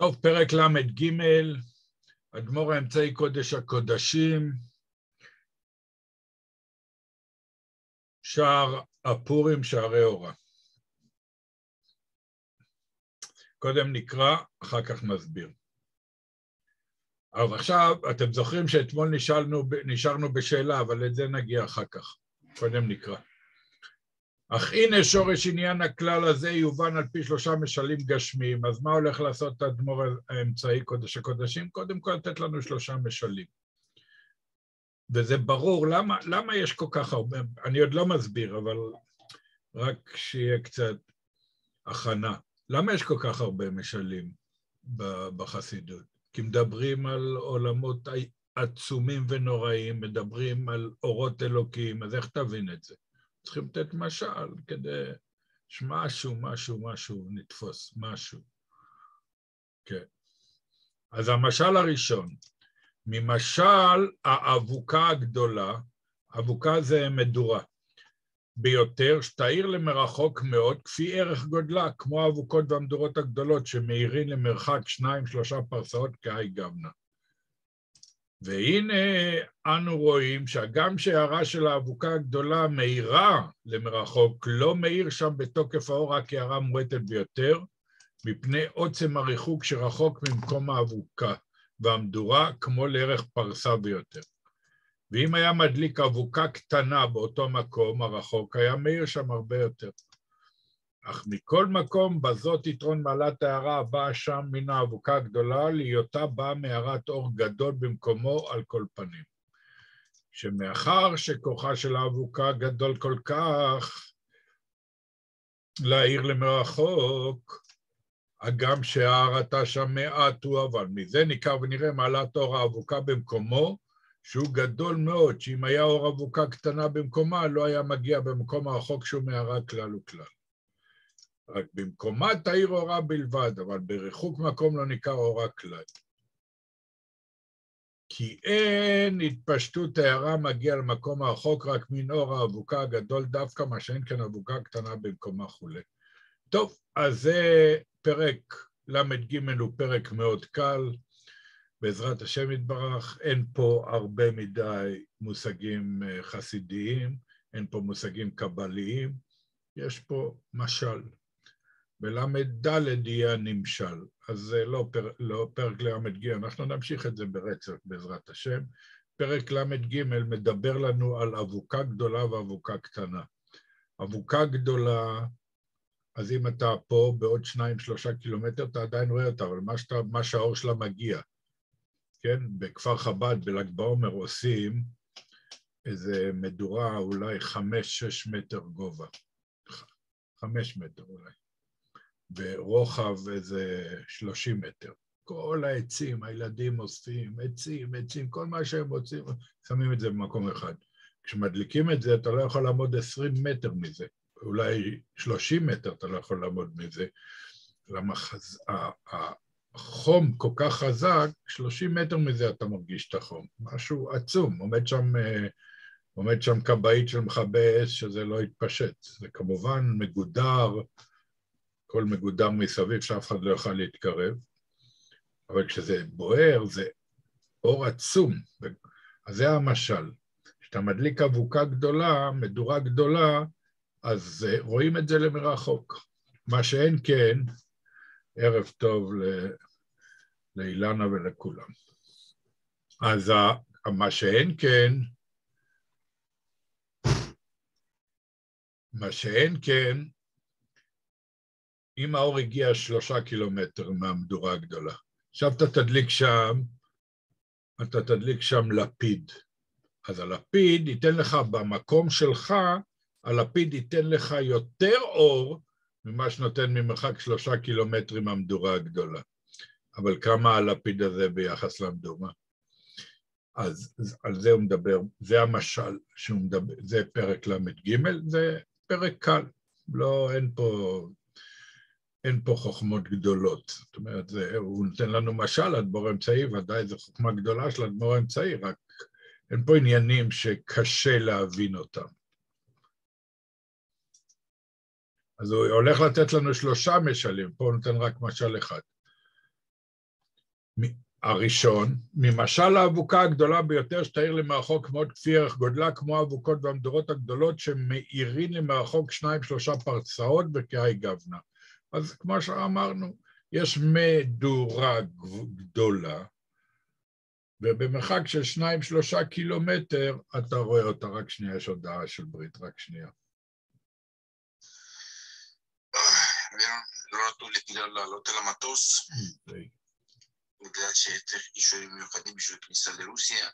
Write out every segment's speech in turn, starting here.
טוב, פרק ל"ג, אדמו"ר האמצעי קודש הקודשים, שער הפורים, שערי אורה. קודם נקרא, אחר כך נסביר. אז עכשיו, אתם זוכרים שאתמול נשאלנו, נשארנו בשאלה, אבל לזה נגיע אחר כך. קודם נקרא. אך הנה שורש עניין הכלל הזה יובן על פי שלושה משלים גשמיים, אז מה הולך לעשות האדמו"ר האמצעי קודש הקודשים? קודם כל לתת לנו שלושה משלים. וזה ברור, למה, למה יש כל כך הרבה, אני עוד לא מסביר, אבל רק שיהיה קצת הכנה. למה יש כל כך הרבה משלים בחסידות? כי מדברים על עולמות עצומים ונוראים, מדברים על אורות אלוקים, אז איך תבין את זה? צריכים לתת משל כדי שמשהו, משהו, משהו נתפוס, משהו. כן. אז המשל הראשון, ממשל האבוקה הגדולה, אבוקה זה מדורה, ביותר, שתאיר למרחוק מאוד, כפי ערך גודלה, כמו האבוקות והמדורות הגדולות, שמאירים למרחק שניים, שלושה פרסאות כהי גבנה. והנה אנו רואים שהגם שהערה של האבוקה הגדולה מאירה למרחוק, לא מאיר שם בתוקף האור רק הערה מועטת ביותר, מפני עוצם הריחוק שרחוק ממקום האבוקה והמדורה, כמו לערך פרסה ביותר. ואם היה מדליק אבוקה קטנה באותו מקום הרחוק, היה מאיר שם הרבה יותר. אך מכל מקום, בזאת יתרון מעלת ההערה הבאה שם מן האבוקה הגדולה, להיותה באה מהערת אור גדול במקומו על כל פנים. שמאחר שכוחה של האבוקה גדול כל כך, להעיר למרחוק, הגם שהערתה שם מעט הוא, אבל מזה ניכר ונראה מעלת אור האבוקה במקומו, שהוא גדול מאוד, שאם היה אור אבוקה קטנה במקומה, לא היה מגיע במקום הרחוק שהוא מערה כלל וכלל. רק במקומה תאיר אורה בלבד, אבל בריחוק מקום לא ניכר אורה כלל. כי אין התפשטות הערה מגיע למקום הרחוק רק מן אור האבוקה הגדול דווקא, מה שאין כאן אבוקה קטנה במקומה כולי. טוב, אז זה פרק ל"ג הוא פרק מאוד קל, בעזרת השם יתברך, אין פה הרבה מדי מושגים אה, חסידיים, אין פה מושגים קבליים, יש פה משל. בל"ד יהיה הנמשל, אז זה לא, פר, לא פרק ל"ג, אנחנו נמשיך את זה ברצף בעזרת השם. פרק ל"ג מדבר לנו על אבוקה גדולה ואבוקה קטנה. אבוקה גדולה, אז אם אתה פה בעוד שניים, שלושה קילומטר, אתה עדיין רואה אותה, אבל מה, שאתה, מה שהאור שלה מגיע, כן? בכפר חב"ד, בל"ג בעומר, עושים איזה מדורה אולי חמש-שש מטר גובה. חמש מטר אולי. ברוחב איזה שלושים מטר. כל העצים, הילדים אוספים, עצים, עצים, כל מה שהם רוצים, שמים את זה במקום אחד. כשמדליקים את זה, אתה לא יכול לעמוד עשרים מטר מזה, אולי שלושים מטר אתה לא יכול לעמוד מזה. למה חז... החום כל כך חזק, שלושים מטר מזה אתה מרגיש את החום. משהו עצום, עומד שם, אה, עומד שם כבאית של מכבי אש שזה לא יתפשט. זה כמובן מגודר, הכל מגודר מסביב שאף אחד לא יוכל להתקרב, אבל כשזה בוער זה אור עצום, אז זה המשל. כשאתה מדליק אבוקה גדולה, מדורה גדולה, אז רואים את זה למרחוק. מה שאין כן, ערב טוב לאילנה ולכולם. אז מה שאין כן, מה שאין כן, אם האור הגיע שלושה קילומטר מהמדורה הגדולה, עכשיו אתה תדליק שם, אתה תדליק שם לפיד. אז הלפיד ייתן לך במקום שלך, הלפיד ייתן לך יותר אור ממה שנותן ממרחק שלושה קילומטרים מהמדורה הגדולה. אבל כמה הלפיד הזה ביחס למדורה? אז על זה הוא מדבר, זה המשל שהוא מדבר, זה פרק ל"ג, זה פרק קל, לא, אין פה אין פה חוכמות גדולות. זאת אומרת, זה, הוא נותן לנו משל, אדמו"ר אמצעי, ודאי זו חוכמה גדולה של אדמו"ר אמצעי, רק אין פה עניינים שקשה להבין אותם. אז הוא הולך לתת לנו שלושה משלים, פה הוא נותן רק משל אחד. הראשון, ממשל האבוקה הגדולה ביותר שתאיר למרחוק מאוד כפי ערך גודלה, כמו האבוקות והמדורות הגדולות שמאירים למרחוק שניים שלושה פרצאות וכהי גבנה. אז כמו שאמרנו, יש מדורה גדולה, ובמרחק של שניים שלושה קילומטר אתה רואה אותה, רק שנייה, יש הודעה של ברית, רק שנייה. לא נתנו לי לעלות על המטוס. בגלל שצריך אישורים מיוחדים בשביל כניסה לרוסיה,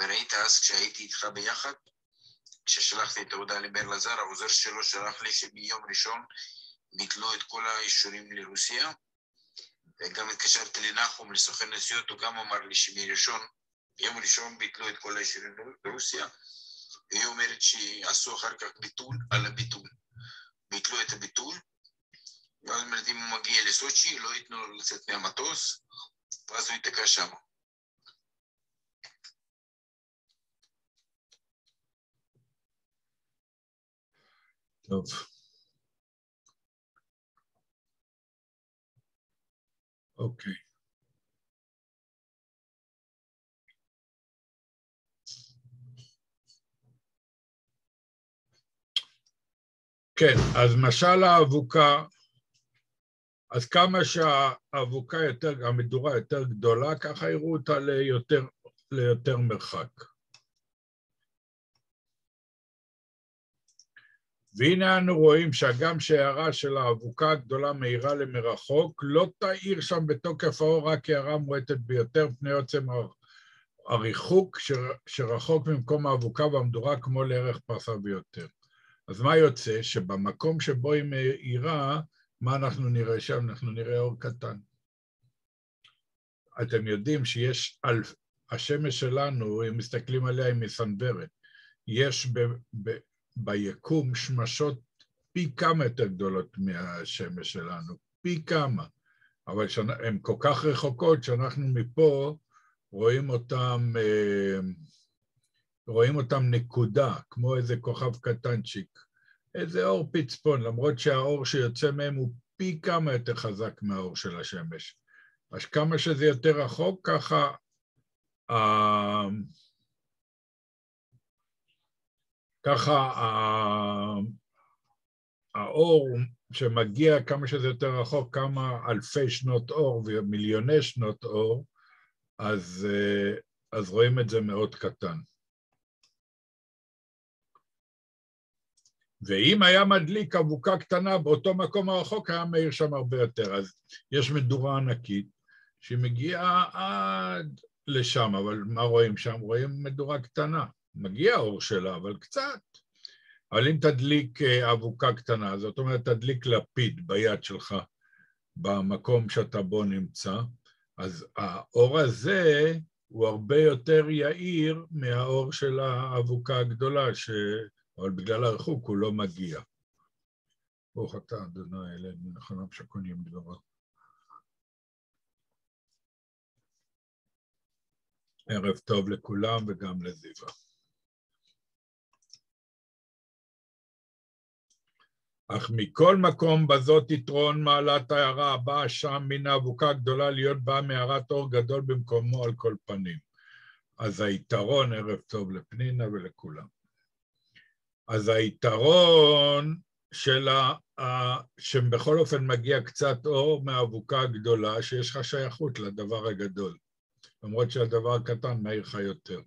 וראית אז כשהייתי איתך ביחד, כששלחתי את ההודעה לבר לזר, העוזר שלו שלח לי שביום ראשון ביטלו את כל האישורים לרוסיה, וגם התקשרתי לנחום, לסוכן נסיעות, הוא גם אמר לי שמראשון, ביום ראשון ביטלו את כל האישורים לרוסיה, והיא אומרת שעשו אחר כך ביטול על הביטול. ביטלו את הביטול, ואז אומרת, אם הוא מגיע לסוצ'י, לא ייתנו לו לצאת מהמטוס, ואז הוא ייתקע שם. טוב. אוקיי. כן, אז משל האבוקה אז כמה שהאבוקה יותר, המדורה יותר גדולה, ככה יראו אותה ליותר, ליותר מרחק. והנה אנו רואים שהגם שהערה של האבוקה הגדולה מאירה למרחוק, לא תאיר שם בתוקף האור רק הערה מועטת ביותר, פני עוצם הריחוק שרחוק ממקום האבוקה והמדורה כמו לערך פרסה ביותר. אז מה יוצא? שבמקום שבו היא מאירה, מה אנחנו נראה שם? אנחנו נראה אור קטן. אתם יודעים שיש על... השמש שלנו, אם מסתכלים עליה, היא מסנוורת. יש ב... ב... ביקום שמשות פי כמה יותר גדולות מהשמש שלנו, פי כמה. אבל הן כל כך רחוקות שאנחנו מפה רואים אותן, אה, רואים אותן נקודה, כמו איזה כוכב קטנצ'יק. איזה אור פצפון, למרות שהאור שיוצא מהם הוא פי כמה יותר חזק מהאור של השמש. אז כמה שזה יותר רחוק, ככה uh, ככה האור שמגיע כמה שזה יותר רחוק, כמה אלפי שנות אור ומיליוני שנות אור, אז, uh, אז רואים את זה מאוד קטן. ואם היה מדליק אבוקה קטנה באותו מקום הרחוק, היה מאיר שם הרבה יותר. אז יש מדורה ענקית שמגיעה עד לשם, אבל מה רואים שם? רואים מדורה קטנה. מגיע האור שלה, אבל קצת. אבל אם תדליק אה, אבוקה קטנה, זאת אומרת, תדליק לפיד ביד שלך, במקום שאתה בו נמצא, אז האור הזה הוא הרבה יותר יעיל מהאור של האבוקה הגדולה, ש... אבל בגלל הריחוק הוא לא מגיע. ברוך אתה, אדוני אלינו, נכונם שקונים דברו. ערב טוב לכולם וגם לזיווה. אך מכל מקום בזאת יתרון מעלת העיירה הבאה שם מן האבוקה הגדולה להיות בה מערת אור גדול במקומו על כל פנים. אז היתרון, ערב טוב לפנינה ולכולם. אז היתרון של ה... שבכל אופן מגיע קצת אור מהאבוקה הגדולה, שיש לך שייכות לדבר הגדול, למרות שהדבר הקטן מאיר לך יותר.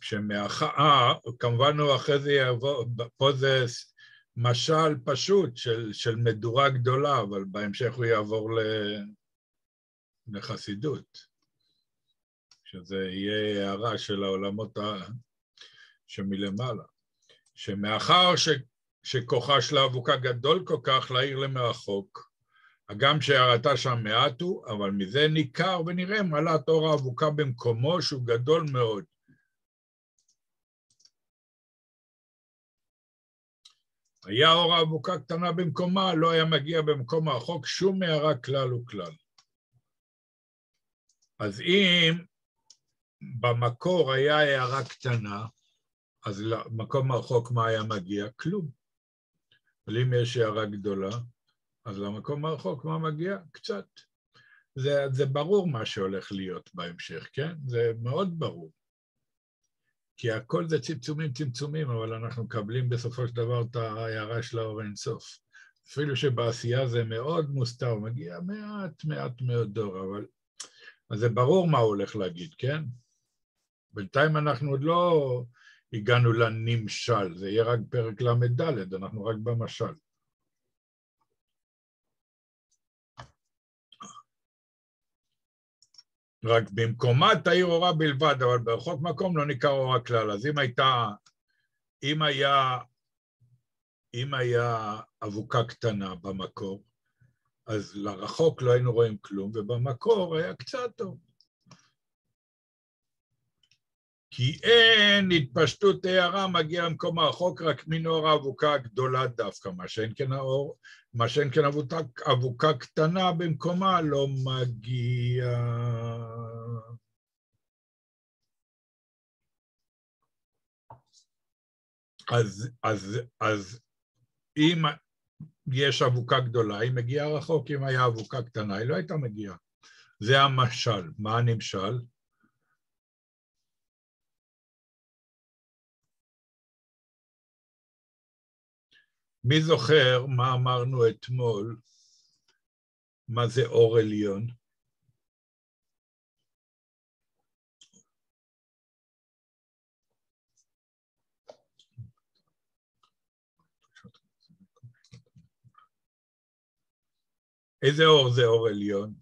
שמאח... אה, כמובן הוא אחרי זה יעבור, פה זה משל פשוט של, של מדורה גדולה, אבל בהמשך הוא יעבור ל... לחסידות, שזה יהיה הערה של העולמות ה... שמלמעלה, שמאחר ש, שכוחה של האבוקה גדול כל כך להעיר למרחוק, הגם שהערתה שם מעט הוא, אבל מזה ניכר ונראה מעלת אור האבוקה במקומו שהוא גדול מאוד. היה אור האבוקה קטנה במקומה, לא היה מגיע במקום הרחוק שום הערה כלל וכלל. אז אם במקור היה הערה קטנה, אז למקום הרחוק מה היה מגיע? כלום. אבל אם יש הערה גדולה, אז למקום הרחוק מה מגיע? קצת. זה, זה ברור מה שהולך להיות בהמשך, כן? זה מאוד ברור. כי הכל זה צמצומים צמצומים, אבל אנחנו מקבלים בסופו של דבר את ההערה של האור אינסוף. אפילו שבעשייה זה מאוד מוסתר, מגיע מעט מעט מאוד דור, אבל... אז זה ברור מה הוא הולך להגיד, כן? בינתיים אנחנו עוד לא הגענו לנמשל, זה יהיה רק פרק ל"ד, אנחנו רק במשל. רק במקומה תאיר אורה בלבד, אבל ברחוק מקום לא ניכר אורה כלל. אז אם הייתה, אם היה, אם היה אבוקה קטנה במקור, אז לרחוק לא היינו רואים כלום, ובמקור היה קצת טוב. כי אין התפשטות הערה מגיע למקום הרחוק רק מן אור האבוקה הגדולה דווקא, מה שאין כן האור, מה שאין כן אבוקה, אבוקה קטנה במקומה לא מגיע. אז, אז, אז אם יש אבוקה גדולה, היא מגיעה רחוק, אם היה אבוקה קטנה, היא לא הייתה מגיעה. זה המשל. מה הנמשל? מי זוכר מה אמרנו אתמול? מה זה אור עליון? איזה אור זה אור עליון?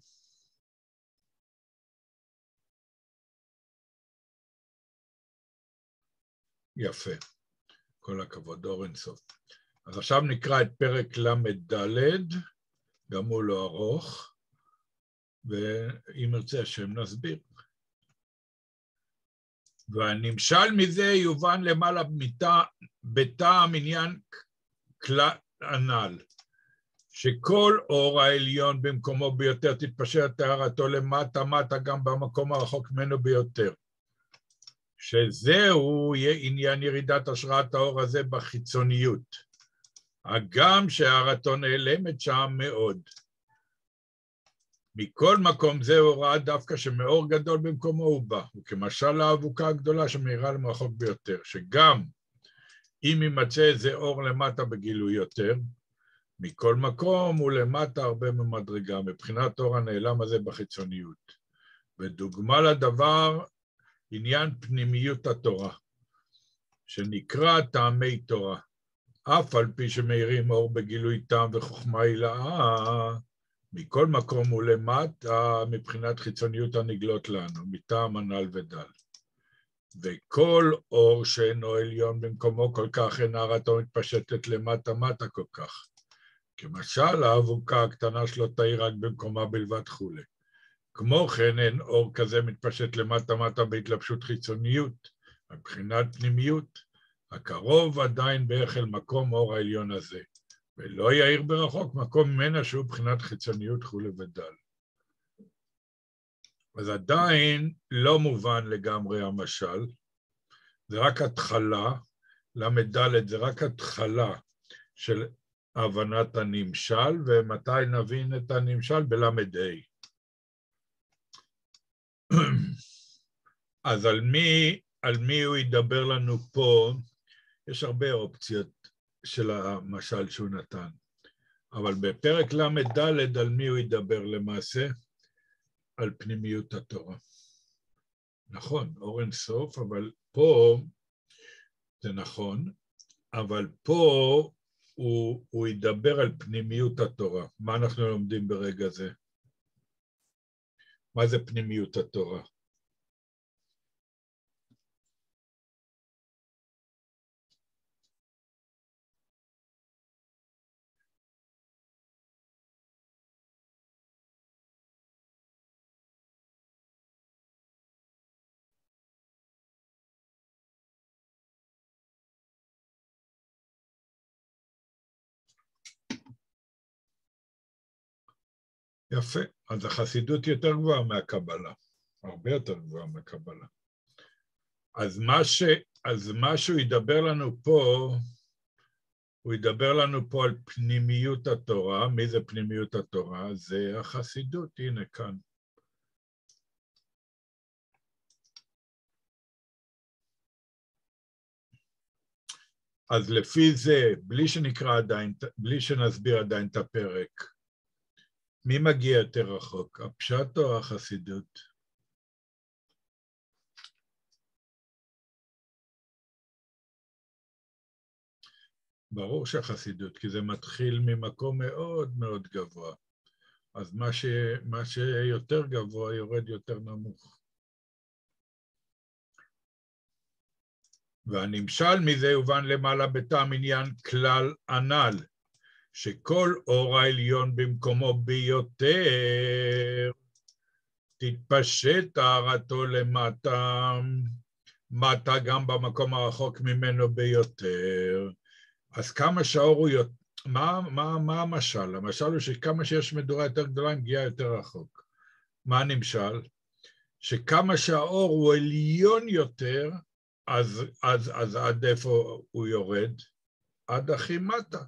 יפה, כל הכבוד, אור אינסוף. אז עכשיו נקרא את פרק ל"ד, גם הוא לא ארוך, ואם ירצה השם נסביר. והנמשל מזה יובן למעלה בטעם עניין כלל הנ"ל, שכל אור העליון במקומו ביותר תתפשר טהרתו למטה מטה גם במקום הרחוק ממנו ביותר. שזהו יהיה עניין ירידת השראת האור הזה בחיצוניות. הגם שהערתו נעלמת שם מאוד. מכל מקום זה הוראה דווקא שמאור גדול במקומו הוא בא, וכמשל האבוקה הגדולה שמאירה למרחוק ביותר, שגם אם יימצא איזה אור למטה בגילוי יותר, מכל מקום הוא למטה הרבה ממדרגה, מבחינת אור הנעלם הזה בחיצוניות. ודוגמה לדבר, עניין פנימיות התורה, שנקרא טעמי תורה. אף על פי שמאירים אור בגילוי טעם וחוכמה הילאה, מכל מקום ולמטה מבחינת חיצוניות הנגלות לנו, מטעם הנ"ל ודל. וכל אור שאינו עליון במקומו כל כך, אין הערתו מתפשטת למטה-מטה כל כך. כמשל האבוקה הקטנה שלו תאיר רק במקומה בלבד כולי. כמו כן אין אור כזה מתפשט למטה-מטה בהתלבשות חיצוניות, מבחינת פנימיות. הקרוב עדיין בערך אל מקום אור העליון הזה, ולא יאיר ברחוק מקום ממנה שהוא בחינת חיצוניות כולי ודל. אז עדיין לא מובן לגמרי המשל, זה רק התחלה, ל"ד זה רק התחלה של הבנת הנמשל, ומתי נבין את הנמשל? בל"ה. אז על מי, על מי הוא ידבר לנו פה? יש הרבה אופציות של המשל שהוא נתן. אבל בפרק ל"ד על מי הוא ידבר למעשה? על פנימיות התורה. נכון, אור אין סוף, אבל פה, זה נכון, אבל פה הוא, הוא ידבר על פנימיות התורה. מה אנחנו לומדים ברגע זה? מה זה פנימיות התורה? יפה, אז החסידות יותר גבוהה מהקבלה, הרבה יותר גבוהה מהקבלה. אז מה, ש... אז מה שהוא ידבר לנו פה, הוא ידבר לנו פה על פנימיות התורה. מי זה פנימיות התורה? זה החסידות, הנה כאן. אז לפי זה, בלי שנקרא עדיין, בלי שנסביר עדיין את הפרק, מי מגיע יותר רחוק, הפשט או החסידות? ברור שהחסידות, כי זה מתחיל ממקום מאוד מאוד גבוה. אז מה, ש... מה שיותר גבוה יורד יותר נמוך. והנמשל מזה יובן למעלה בטעם עניין כלל הנ"ל, שכל אור העליון במקומו ביותר, תתפשט טהרתו למטה, מטה גם במקום הרחוק ממנו ביותר. אז כמה שהאור הוא יותר... מה, מה, מה המשל? המשל הוא שכמה שיש מדורה יותר גדולה, היא מגיעה יותר רחוק. מה הנמשל? שכמה שהאור הוא עליון יותר, אז, אז, אז עד איפה הוא יורד? עד הכי מטה.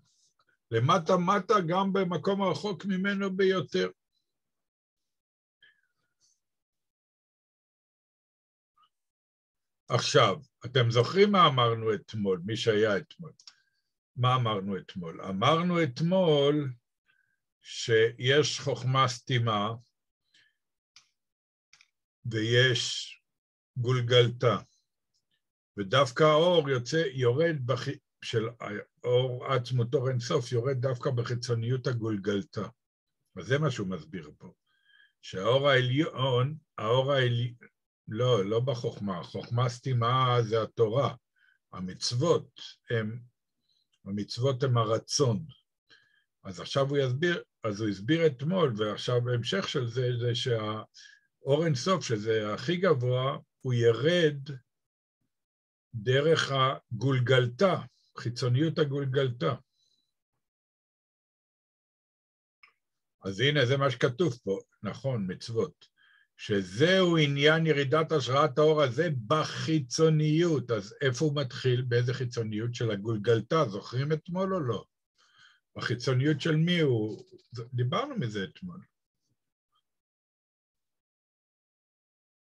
למטה מטה גם במקום הרחוק ממנו ביותר. עכשיו, אתם זוכרים מה אמרנו אתמול, מי שהיה אתמול? מה אמרנו אתמול? אמרנו אתמול שיש חוכמה סתימה ויש גולגלתה. ודווקא האור יוצא, יורד, בח... של האור עצמות אור אינסוף, יורד דווקא בחיצוניות הגולגלתה. אז זה מה שהוא מסביר פה. שהאור העליון, האור העליון, לא, לא בחוכמה, חוכמה סתימה זה התורה. המצוות הם, המצוות הם הרצון. אז עכשיו הוא יסביר, אז הוא הסביר אתמול, ועכשיו בהמשך של זה, זה שהאור אינסוף, שזה הכי גבוה, הוא ירד דרך הגולגלתה, חיצוניות הגולגלתה. אז הנה, זה מה שכתוב פה, נכון, מצוות, שזהו עניין ירידת השראת האור הזה בחיצוניות. אז איפה הוא מתחיל? באיזה חיצוניות של הגולגלתה? זוכרים אתמול או לא? בחיצוניות של מי הוא? דיברנו מזה אתמול.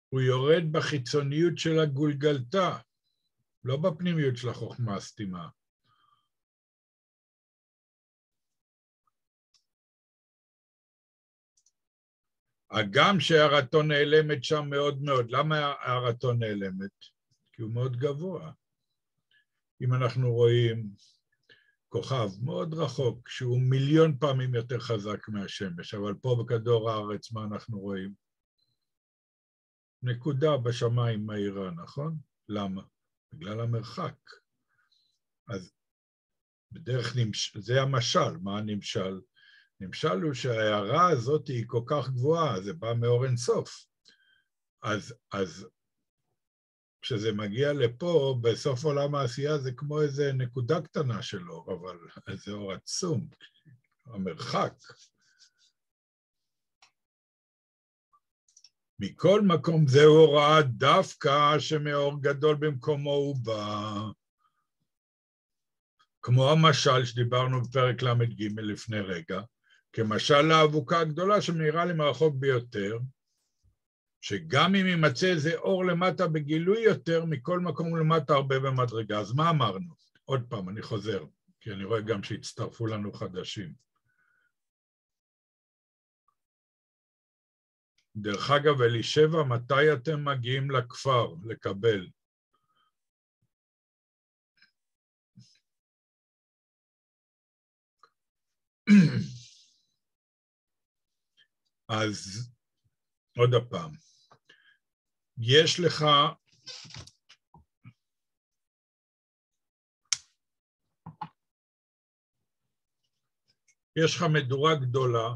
הוא יורד בחיצוניות של הגולגלתה. לא בפנימיות של החוכמה הסתימה. הגם שהערתו נעלמת שם מאוד מאוד. למה הערתו נעלמת? כי הוא מאוד גבוה. אם אנחנו רואים כוכב מאוד רחוק, שהוא מיליון פעמים יותר חזק מהשמש, אבל פה בכדור הארץ מה אנחנו רואים? נקודה בשמיים מהירה, נכון? למה? בגלל המרחק. אז בדרך נמש... זה המשל, מה הנמשל? נמשל הוא שההערה הזאת היא כל כך גבוהה, זה בא מאור אינסוף. אז, אז כשזה מגיע לפה, בסוף עולם העשייה זה כמו איזה נקודה קטנה של אור, אבל זה אור עצום, המרחק. מכל מקום זהו הוראה דווקא שמאור גדול במקומו הוא בא. כמו המשל שדיברנו בפרק ל"ג לפני רגע, כמשל לאבוקה הגדולה שמאירה לי מרחוק ביותר, שגם אם יימצא איזה אור למטה בגילוי יותר, מכל מקום למטה הרבה במדרגה. אז מה אמרנו? עוד פעם, אני חוזר, כי אני רואה גם שהצטרפו לנו חדשים. דרך אגב, אלישבע, מתי אתם מגיעים לכפר לקבל? אז עוד פעם, יש לך יש לך מדורה גדולה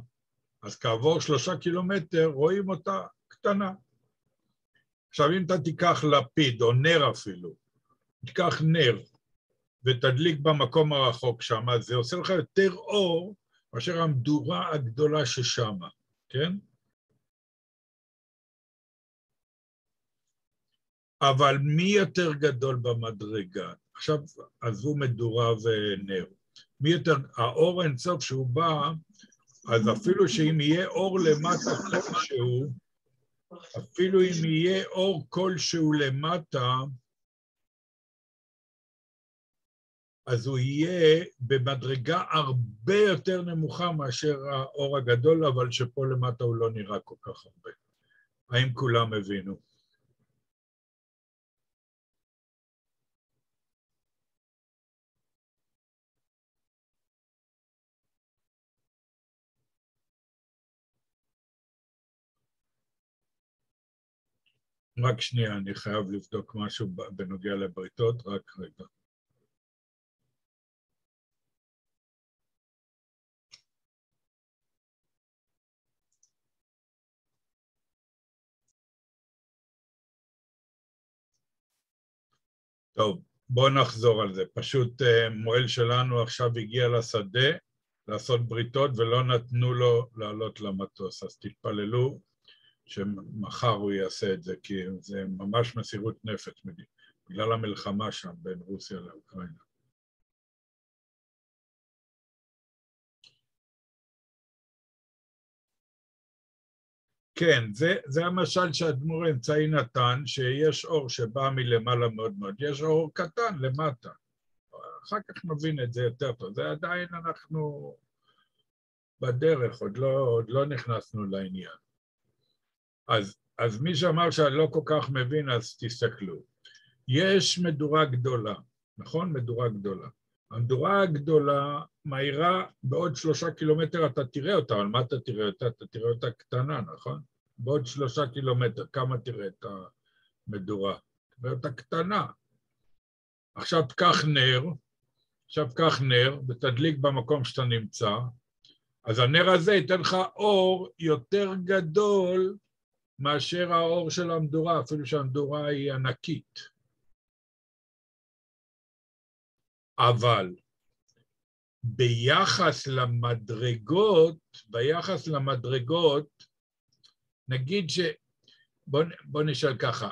אז כעבור שלושה קילומטר רואים אותה קטנה. עכשיו אם אתה תיקח לפיד או נר אפילו, תיקח נר ותדליק במקום הרחוק שם, אז זה עושה לך יותר אור מאשר המדורה הגדולה ששמה, כן? אבל מי יותר גדול במדרגה? עכשיו עזבו מדורה ונר. מי יותר, האור אינסוף שהוא בא, אז אפילו שאם יהיה אור למטה כלשהו, אפילו אם יהיה אור כלשהו למטה, אז הוא יהיה במדרגה הרבה יותר נמוכה מאשר האור הגדול, אבל שפה למטה הוא לא נראה כל כך הרבה. האם כולם הבינו? רק שנייה, אני חייב לבדוק משהו בנוגע לבריתות, רק רגע. טוב, בואו נחזור על זה. פשוט אה, מועל שלנו עכשיו הגיע לשדה לעשות בריתות ולא נתנו לו לעלות למטוס, אז תתפללו שמחר הוא יעשה את זה, כי זה ממש מסירות נפש בגלל המלחמה שם בין רוסיה לאוקראינה. כן, זה, זה המשל שהאדמו"ר האמצעי נתן, שיש אור שבא מלמעלה מאוד מאוד, יש אור קטן למטה. אחר כך נבין את זה יותר טוב. זה עדיין אנחנו בדרך, עוד לא, עוד לא נכנסנו לעניין. אז, אז מי שאמר שאני לא כל כך מבין, אז תסתכלו. יש מדורה גדולה, נכון? מדורה גדולה. המדורה הגדולה מהירה בעוד שלושה קילומטר, אתה תראה אותה, אבל מה אתה תראה אותה? אתה תראה אותה קטנה, נכון? בעוד שלושה קילומטר, כמה תראה את המדורה? תראה אותה קטנה. עכשיו תקח נר, עכשיו קח נר ותדליק במקום שאתה נמצא, אז הנר הזה ייתן לך אור יותר גדול מאשר האור של המדורה, אפילו שהמדורה היא ענקית. אבל ביחס למדרגות, ביחס למדרגות, נגיד ש... בוא, בוא נשאל ככה,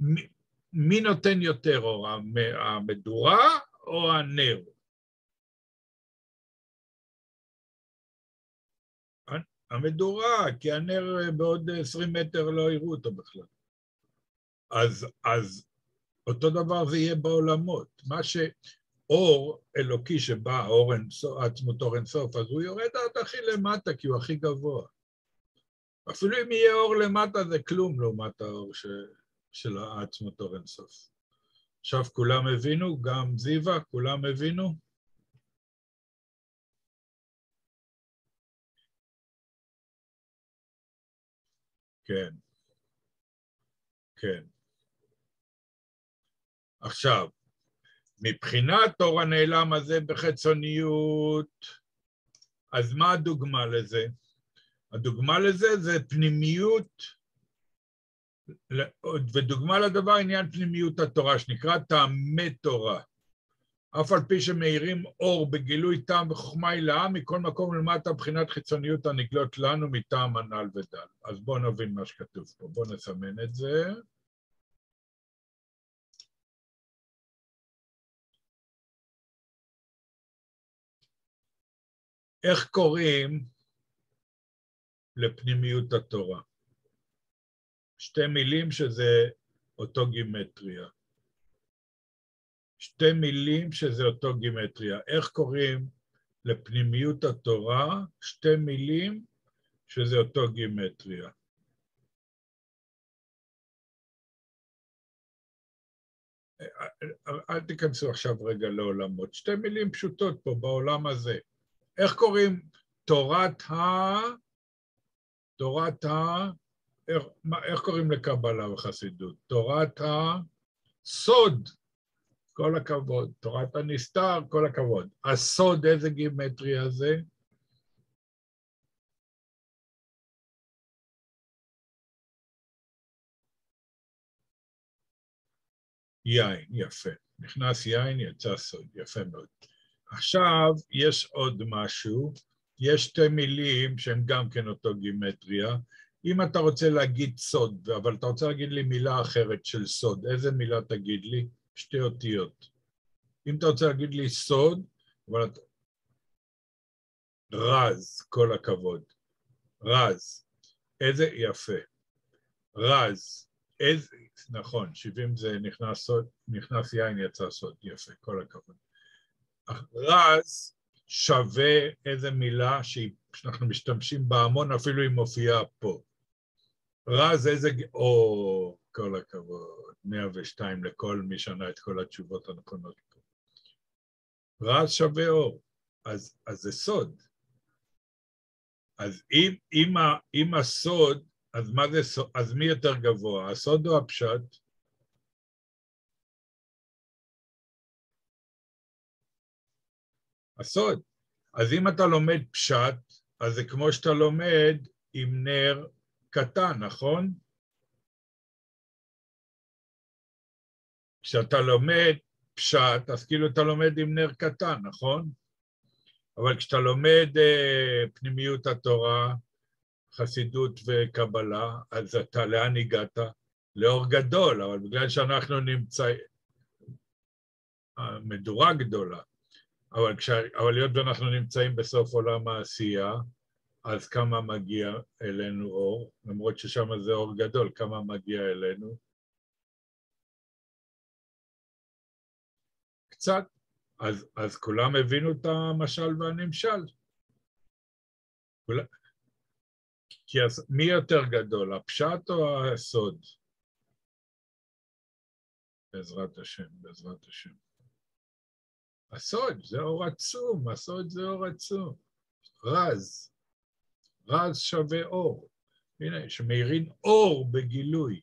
מי, מי נותן יותר אור, המדורה או הנר? המדורה, כי הנר אה, בעוד עשרים מטר לא יראו אותו בכלל. אז, אז אותו דבר זה יהיה בעולמות. מה שאור אלוקי שבא, אור אינסוף, עצמות אור אינסוף, אז הוא יורד עד הכי למטה, כי הוא הכי גבוה. אפילו אם יהיה אור למטה זה כלום לעומת האור ש... של העצמות אור אינסוף. עכשיו כולם הבינו? גם זיווה? כולם הבינו? כן, כן. עכשיו, מבחינת אור הנעלם הזה בחיצוניות, אז מה הדוגמה לזה? הדוגמה לזה זה פנימיות, ודוגמה לדבר עניין פנימיות התורה, שנקרא טעמי תורה. אף על פי שמאירים אור בגילוי טעם וחוכמה הילאה, מכל מקום למטה בחינת חיצוניות הנגלות לנו מטעם הנ"ל ודל. אז בואו נבין מה שכתוב פה. בואו נסמן את זה. איך קוראים לפנימיות התורה? שתי מילים שזה אותו גימטריה. שתי מילים שזה אותו גימטריה. איך קוראים לפנימיות התורה שתי מילים שזה אותו גימטריה? אל תיכנסו עכשיו רגע לעולמות. שתי מילים פשוטות פה בעולם הזה. איך קוראים תורת ה... תורת ה... איך, איך קוראים לקבלה וחסידות? תורת הסוד. כל הכבוד. תורת הנסתר, כל הכבוד. הסוד, איזה גימטריה זה? יין, יפה. נכנס יין, יצא סוד, יפה מאוד. עכשיו, יש עוד משהו, יש שתי מילים שהן גם כן אותו גימטריה. אם אתה רוצה להגיד סוד, אבל אתה רוצה להגיד לי מילה אחרת של סוד, איזה מילה תגיד לי? שתי אותיות. אם אתה רוצה להגיד לי סוד, אבל רז, כל הכבוד. רז. איזה יפה. רז. איזה, נכון, 70 זה נכנס, נכנס יין, יצא סוד. יפה, כל הכבוד. רז שווה איזה מילה שאנחנו משתמשים בה המון, אפילו היא מופיעה פה. רז איזה... או, כל הכבוד. 102 לכל מי שענה את כל התשובות הנכונות פה. רז שווה אור, אז, אז זה סוד. אז אם, אם, אם הסוד, אז מה זה סוד? אז מי יותר גבוה, הסוד או הפשט? הסוד. אז אם אתה לומד פשט, אז זה כמו שאתה לומד עם נר קטן, נכון? כשאתה לומד פשט, אז כאילו אתה לומד עם נר קטן, נכון? אבל כשאתה לומד אה, פנימיות התורה, חסידות וקבלה, אז אתה לאן הגעת? לאור גדול, אבל בגלל שאנחנו נמצאים... מדורה גדולה, אבל, כש... אבל היות ואנחנו נמצאים בסוף עולם העשייה, אז כמה מגיע אלינו אור? למרות ששם זה אור גדול, כמה מגיע אלינו? קצת. אז, אז כולם הבינו את המשל והנמשל. כול... כי אז, מי יותר גדול, הפשט או הסוד? בעזרת השם, בעזרת השם. הסוד זה אור עצום, הסוד זה אור עצום. רז, רז שווה אור. הנה, שמאירים אור בגילוי.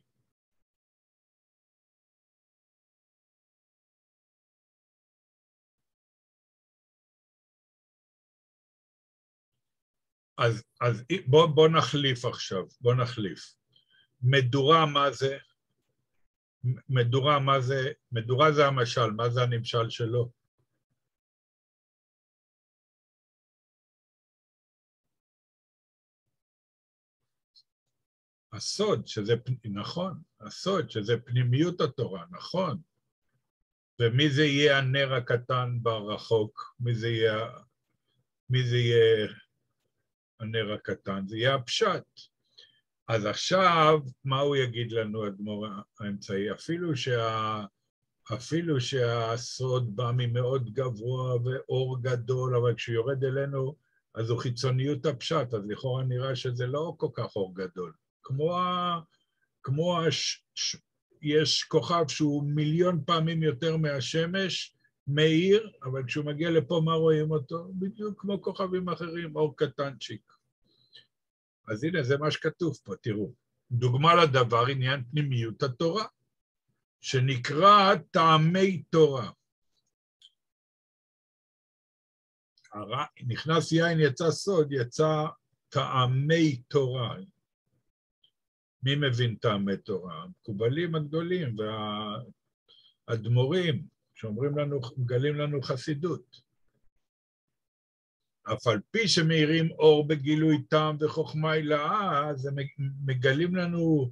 אז, אז בוא, בוא נחליף עכשיו, בוא נחליף. מדורה מה זה? מדורה מה זה? מדורה זה המשל, מה זה הנמשל שלו? הסוד, שזה, נכון, הסוד, שזה פנימיות התורה, נכון. ומי זה יהיה הנר הקטן ברחוק? מי זה יהיה, מי זה יהיה הנר הקטן? זה יהיה הפשט. אז עכשיו, מה הוא יגיד לנו, אדמו"ר האמצעי? אפילו, שה, אפילו שהסוד בא ממאוד גבוה ואור גדול, אבל כשהוא יורד אלינו, אז הוא חיצוניות הפשט, אז לכאורה נראה שזה לא כל כך אור גדול. כמו, ה, כמו הש, ש, יש כוכב שהוא מיליון פעמים יותר מהשמש, מאיר, אבל כשהוא מגיע לפה, מה רואים אותו? בדיוק כמו כוכבים אחרים, אור קטנצ'יק. אז הנה, זה מה שכתוב פה, תראו. דוגמה לדבר, עניין פנימיות התורה, שנקרא טעמי תורה. נכנס יין, יצא סוד, יצא טעמי תורה. מי מבין טעמי תורה? המקובלים הגדולים והאדמו"רים, שאומרים לנו, מגלים לנו חסידות. אף על פי שמאירים אור בגילוי טעם וחוכמה הילאה, אז הם מגלים לנו,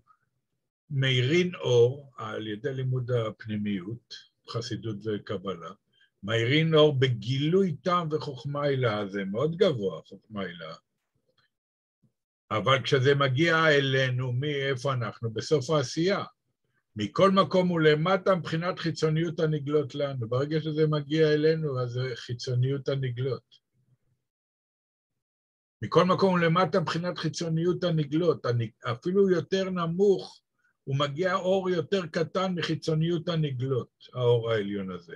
מאירים אור על ידי לימוד הפנימיות, חסידות וקבלה, מאירים אור בגילוי טעם וחוכמה הילאה, זה מאוד גבוה, חוכמה הילאה. אבל כשזה מגיע אלינו, מאיפה אנחנו? בסוף העשייה. מכל מקום ולמטה מבחינת חיצוניות הנגלות לנו. ברגע שזה מגיע אלינו, אז זה חיצוניות הנגלות. מכל מקום ולמטה מבחינת חיצוניות הנגלות, אפילו יותר נמוך, הוא מגיע אור יותר קטן מחיצוניות הנגלות, האור העליון הזה.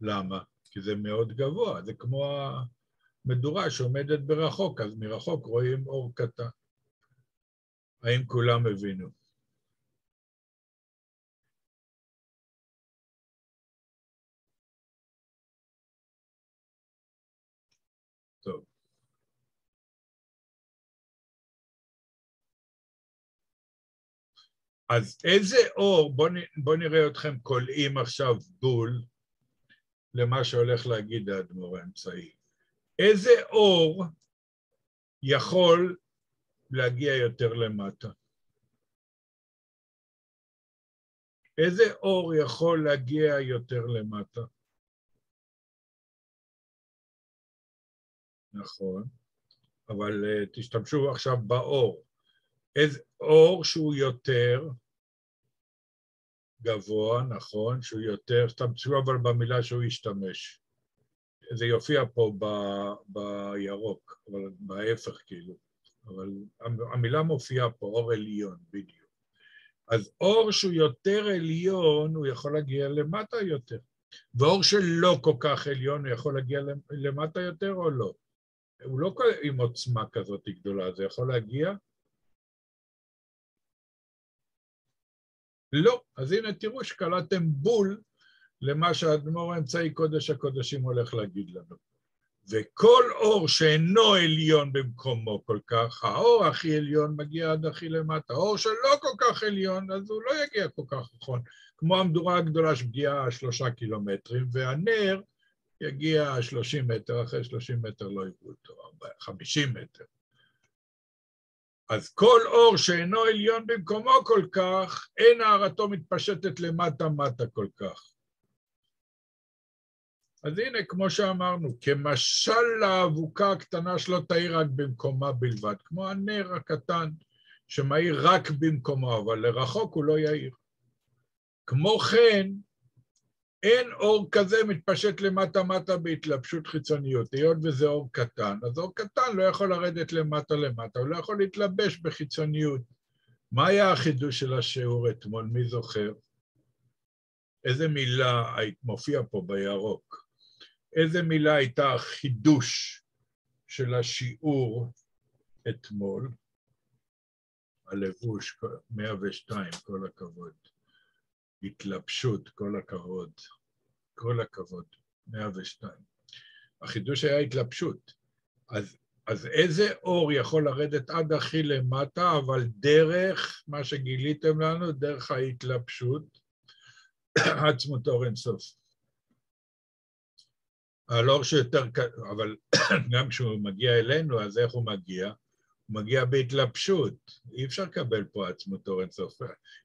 למה? כי זה מאוד גבוה, זה כמו מדורה שעומדת ברחוק, אז מרחוק רואים אור קטן. האם כולם הבינו? טוב. אז איזה אור, בואו בוא נראה אתכם קולעים עכשיו בול למה שהולך להגיד האדמו"ר האמצעי. איזה אור יכול להגיע יותר למטה? איזה אור יכול להגיע יותר למטה? נכון. אבל uh, תשתמשו עכשיו באור. איזה אור שהוא יותר גבוה, נכון, שהוא יותר, תשתמשו אבל במילה שהוא ישתמש. זה יופיע פה ב, בירוק, אבל בהפך כאילו. אבל המילה מופיעה פה, אור עליון, בדיוק. אז אור שהוא יותר עליון, הוא יכול להגיע למטה יותר. ואור שלא כל כך עליון, הוא יכול להגיע למטה יותר או לא? הוא לא עם עוצמה כזאת גדולה, זה יכול להגיע? לא. אז הנה, תראו שקלטתם בול למה שהאדמו"ר האמצעי קודש הקודשים הולך להגיד לנו. וכל אור שאינו עליון במקומו כל כך, האור הכי עליון מגיע עד הכי למטה. האור שלא כל כך עליון, אז הוא לא יגיע כל כך נכון. כמו המדורה הגדולה שמגיעה שלושה קילומטרים, והנר יגיע שלושים מטר, אחרי שלושים מטר לא יראו אותו, חמישים מטר. אז כל אור שאינו עליון במקומו כל כך, אין הארתו מתפשטת למטה-מטה כל כך. אז הנה, כמו שאמרנו, כמשל לאבוקה הקטנה שלא תאיר רק במקומה בלבד, כמו הנר הקטן שמאיר רק במקומו, אבל לרחוק הוא לא יאיר. כמו כן, אין אור כזה מתפשט למטה-מטה בהתלבשות חיצוניות. היות וזה אור קטן, אז אור קטן לא יכול לרדת למטה-למטה, הוא לא יכול להתלבש בחיצוניות. מה היה החידוש של השיעור אתמול? מי זוכר? איזה מילה מופיע פה בירוק? איזה מילה הייתה החידוש של השיעור אתמול? הלבוש, 102, כל הכבוד. התלבשות, כל הכבוד. כל הכבוד, 102. החידוש היה התלבשות. אז, אז איזה אור יכול לרדת עד הכי למטה, אבל דרך מה שגיליתם לנו, דרך ההתלבשות, עצמות אור אינסוף. על אור שיותר, אבל גם כשהוא מגיע אלינו, אז איך הוא מגיע? הוא מגיע בהתלבשות, אי אפשר לקבל פה עצמות אור אינסוף.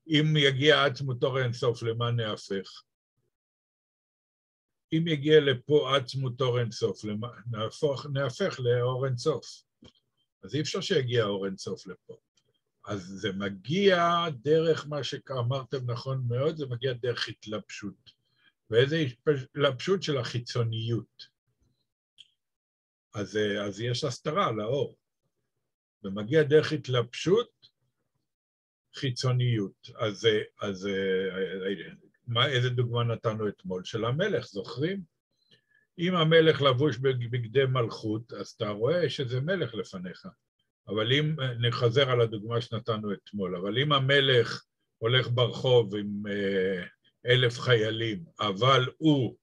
אם יגיע עצמות אור אינסוף, למה נהפך? אם יגיע לפה עצמות אור אינסוף, נהפוך, נהפך לאור אינסוף. אז אי אפשר שיגיע אור אינסוף לפה. אז זה מגיע דרך מה שאמרתם נכון מאוד, זה מגיע דרך התלבשות. ואיזה התלבשות של החיצוניות. אז, אז יש הסתרה לאור. ומגיע דרך התלבשות, חיצוניות. אז, אז מה, איזה דוגמה נתנו אתמול? של המלך, זוכרים? אם המלך לבוש בבגדי מלכות, אז אתה רואה שזה מלך לפניך. אבל אם, נחזר על הדוגמה שנתנו אתמול, אבל אם המלך הולך ברחוב עם אה, אלף חיילים, אבל הוא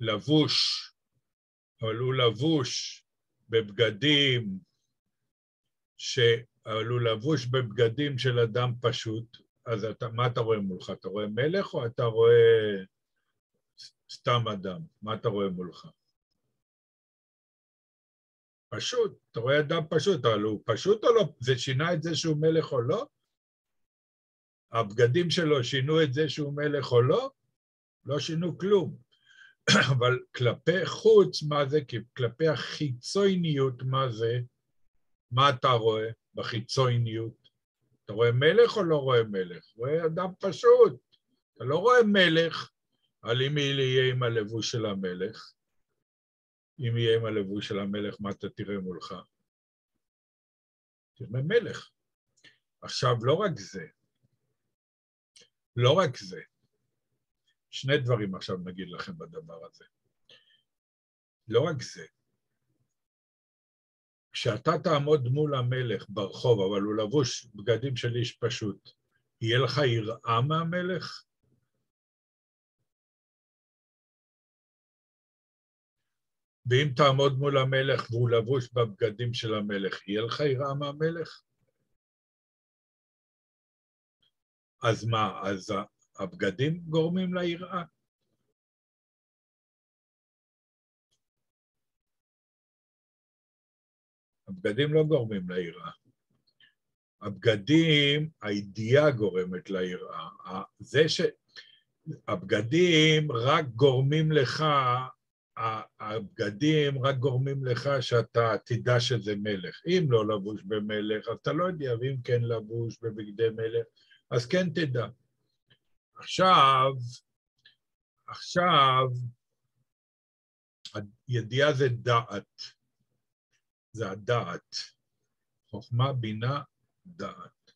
לבוש, אבל הוא לבוש בבגדים, ש... אבל הוא לבוש בבגדים של אדם פשוט, אז אתה, מה אתה רואה מולך? אתה רואה מלך או אתה רואה סתם אדם? מה אתה רואה מולך? פשוט, אתה רואה אדם פשוט, אבל הוא פשוט או לא? זה שינה את זה שהוא מלך או לא? הבגדים שלו שינו את זה שהוא מלך או לא? לא שינו כלום. אבל כלפי חוץ, מה זה? כלפי החיצוניות, מה זה? מה אתה רואה בחיצוניות? אתה רואה מלך או לא רואה מלך? רואה אדם פשוט. אתה לא רואה מלך, אבל אם יהיה עם הלבוש של המלך, אם יהיה עם הלבוש של המלך, מה אתה תראה מולך? תראה מלך. עכשיו, לא רק זה, לא רק זה, שני דברים עכשיו נגיד לכם בדבר הזה. לא רק זה, כשאתה תעמוד מול המלך ברחוב, אבל הוא לבוש בגדים של איש פשוט, יהיה לך יראה מהמלך? ואם תעמוד מול המלך והוא לבוש בבגדים של המלך, יהיה לך יראה מהמלך? אז מה, אז הבגדים גורמים ליראה? הבגדים לא גורמים ליראה. הבגדים, הידיעה גורמת ליראה. זה ש... הבגדים רק גורמים לך הבגדים רק גורמים לך שאתה תדע שזה מלך. אם לא לבוש במלך, אז אתה לא יודע, ואם כן לבוש בבגדי מלך, אז כן תדע. עכשיו, עכשיו, הידיעה זה דעת. זה הדעת. חוכמה, בינה, דעת.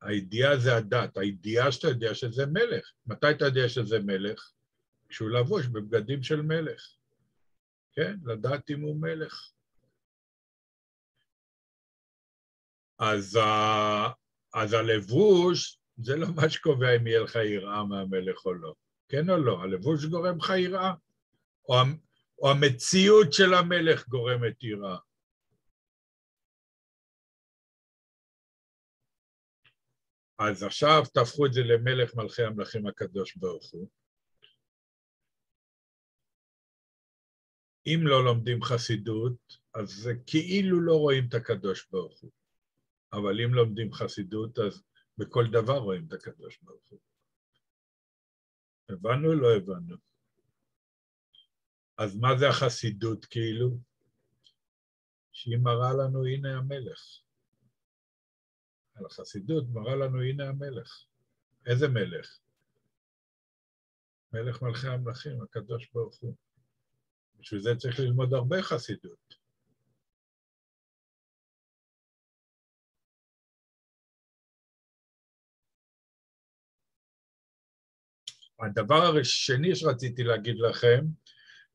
הידיעה זה הדת, הידיעה שאתה יודע שזה מלך. מתי אתה יודע שזה מלך? כשהוא לבוש בבגדים של מלך. כן? לדעת אם הוא מלך. אז. אז הלבוש זה לא מה שקובע אם יהיה לך יראה מהמלך או לא. כן או לא? הלבוש גורם לך יראה, או, או המציאות של המלך גורמת יראה. אז עכשיו תהפכו את זה למלך מלכי המלכים הקדוש ברוך הוא. אם לא לומדים חסידות, אז כאילו לא רואים את הקדוש ברוך הוא. אבל אם לומדים חסידות, אז בכל דבר רואים את הקדוש ברוך הוא. הבנו או לא הבנו? אז מה זה החסידות כאילו? שהיא מראה לנו הנה המלך. על החסידות מראה לנו הנה המלך. איזה מלך? מלך מלכי המלכים, הקדוש ברוך הוא. בשביל זה צריך ללמוד הרבה חסידות. הדבר השני שרציתי להגיד לכם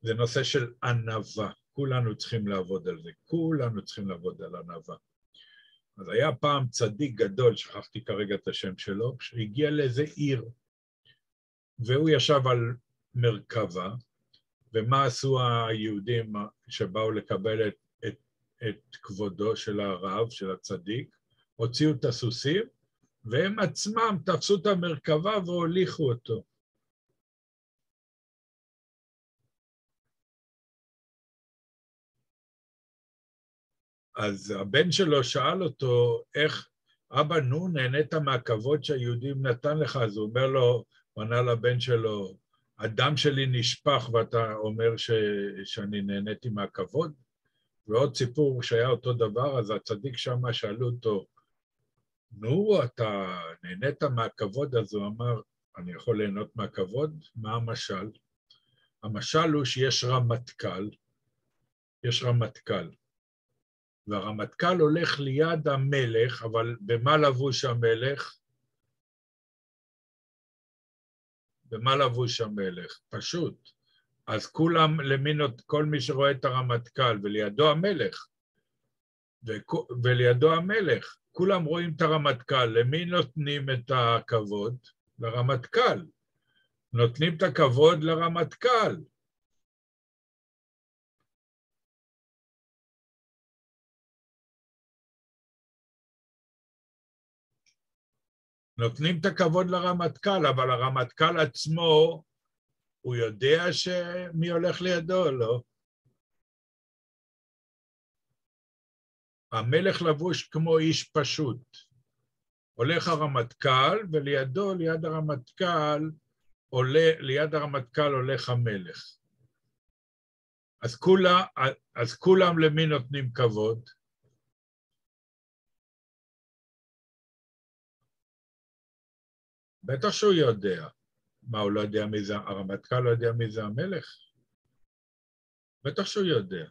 זה נושא של ענווה. כולנו צריכים לעבוד על זה, כולנו צריכים לעבוד על ענווה. אז היה פעם צדיק גדול, שכחתי כרגע את השם שלו, שהגיע לאיזה עיר, והוא ישב על מרכבה, ומה עשו היהודים שבאו לקבל את, את, את כבודו של הרב, של הצדיק? הוציאו את הסוסים, והם עצמם תפסו את המרכבה והוליכו אותו. אז הבן שלו שאל אותו, איך, אבא, נו, נהנית מהכבוד שהיהודים נתן לך? אז הוא אומר לו, הוא ענה לבן שלו, הדם שלי נשפך ואתה אומר ש, שאני נהניתי מהכבוד? ועוד סיפור שהיה אותו דבר, אז הצדיק שם שאלו אותו, נו, אתה נהנית מהכבוד? אז הוא אמר, אני יכול ליהנות מהכבוד? מה המשל? המשל הוא שיש רמטכ"ל, יש רמטכ"ל, והרמטכ"ל הולך ליד המלך, אבל במה לבוש המלך? במה לבוש המלך? פשוט. אז כולם, למין, כל מי שרואה את הרמטכ"ל, ולידו המלך, ולידו המלך, כולם רואים את הרמטכ"ל, למי נותנים את הכבוד? לרמטכ"ל. נותנים את הכבוד לרמטכ"ל. נותנים את הכבוד לרמטכ"ל, אבל הרמטכ"ל עצמו, הוא יודע שמי הולך לידו או לא? המלך לבוש כמו איש פשוט. הולך הרמטכ"ל, ולידו, ליד הרמטכ"ל, עולה, ליד הרמטכ"ל הולך המלך. אז, כולה, אז כולם למי נותנים כבוד? בטח שהוא יודע. מה, הוא לא יודע מי זה, הרמטכ"ל לא יודע מי זה המלך? בטח שהוא יודע.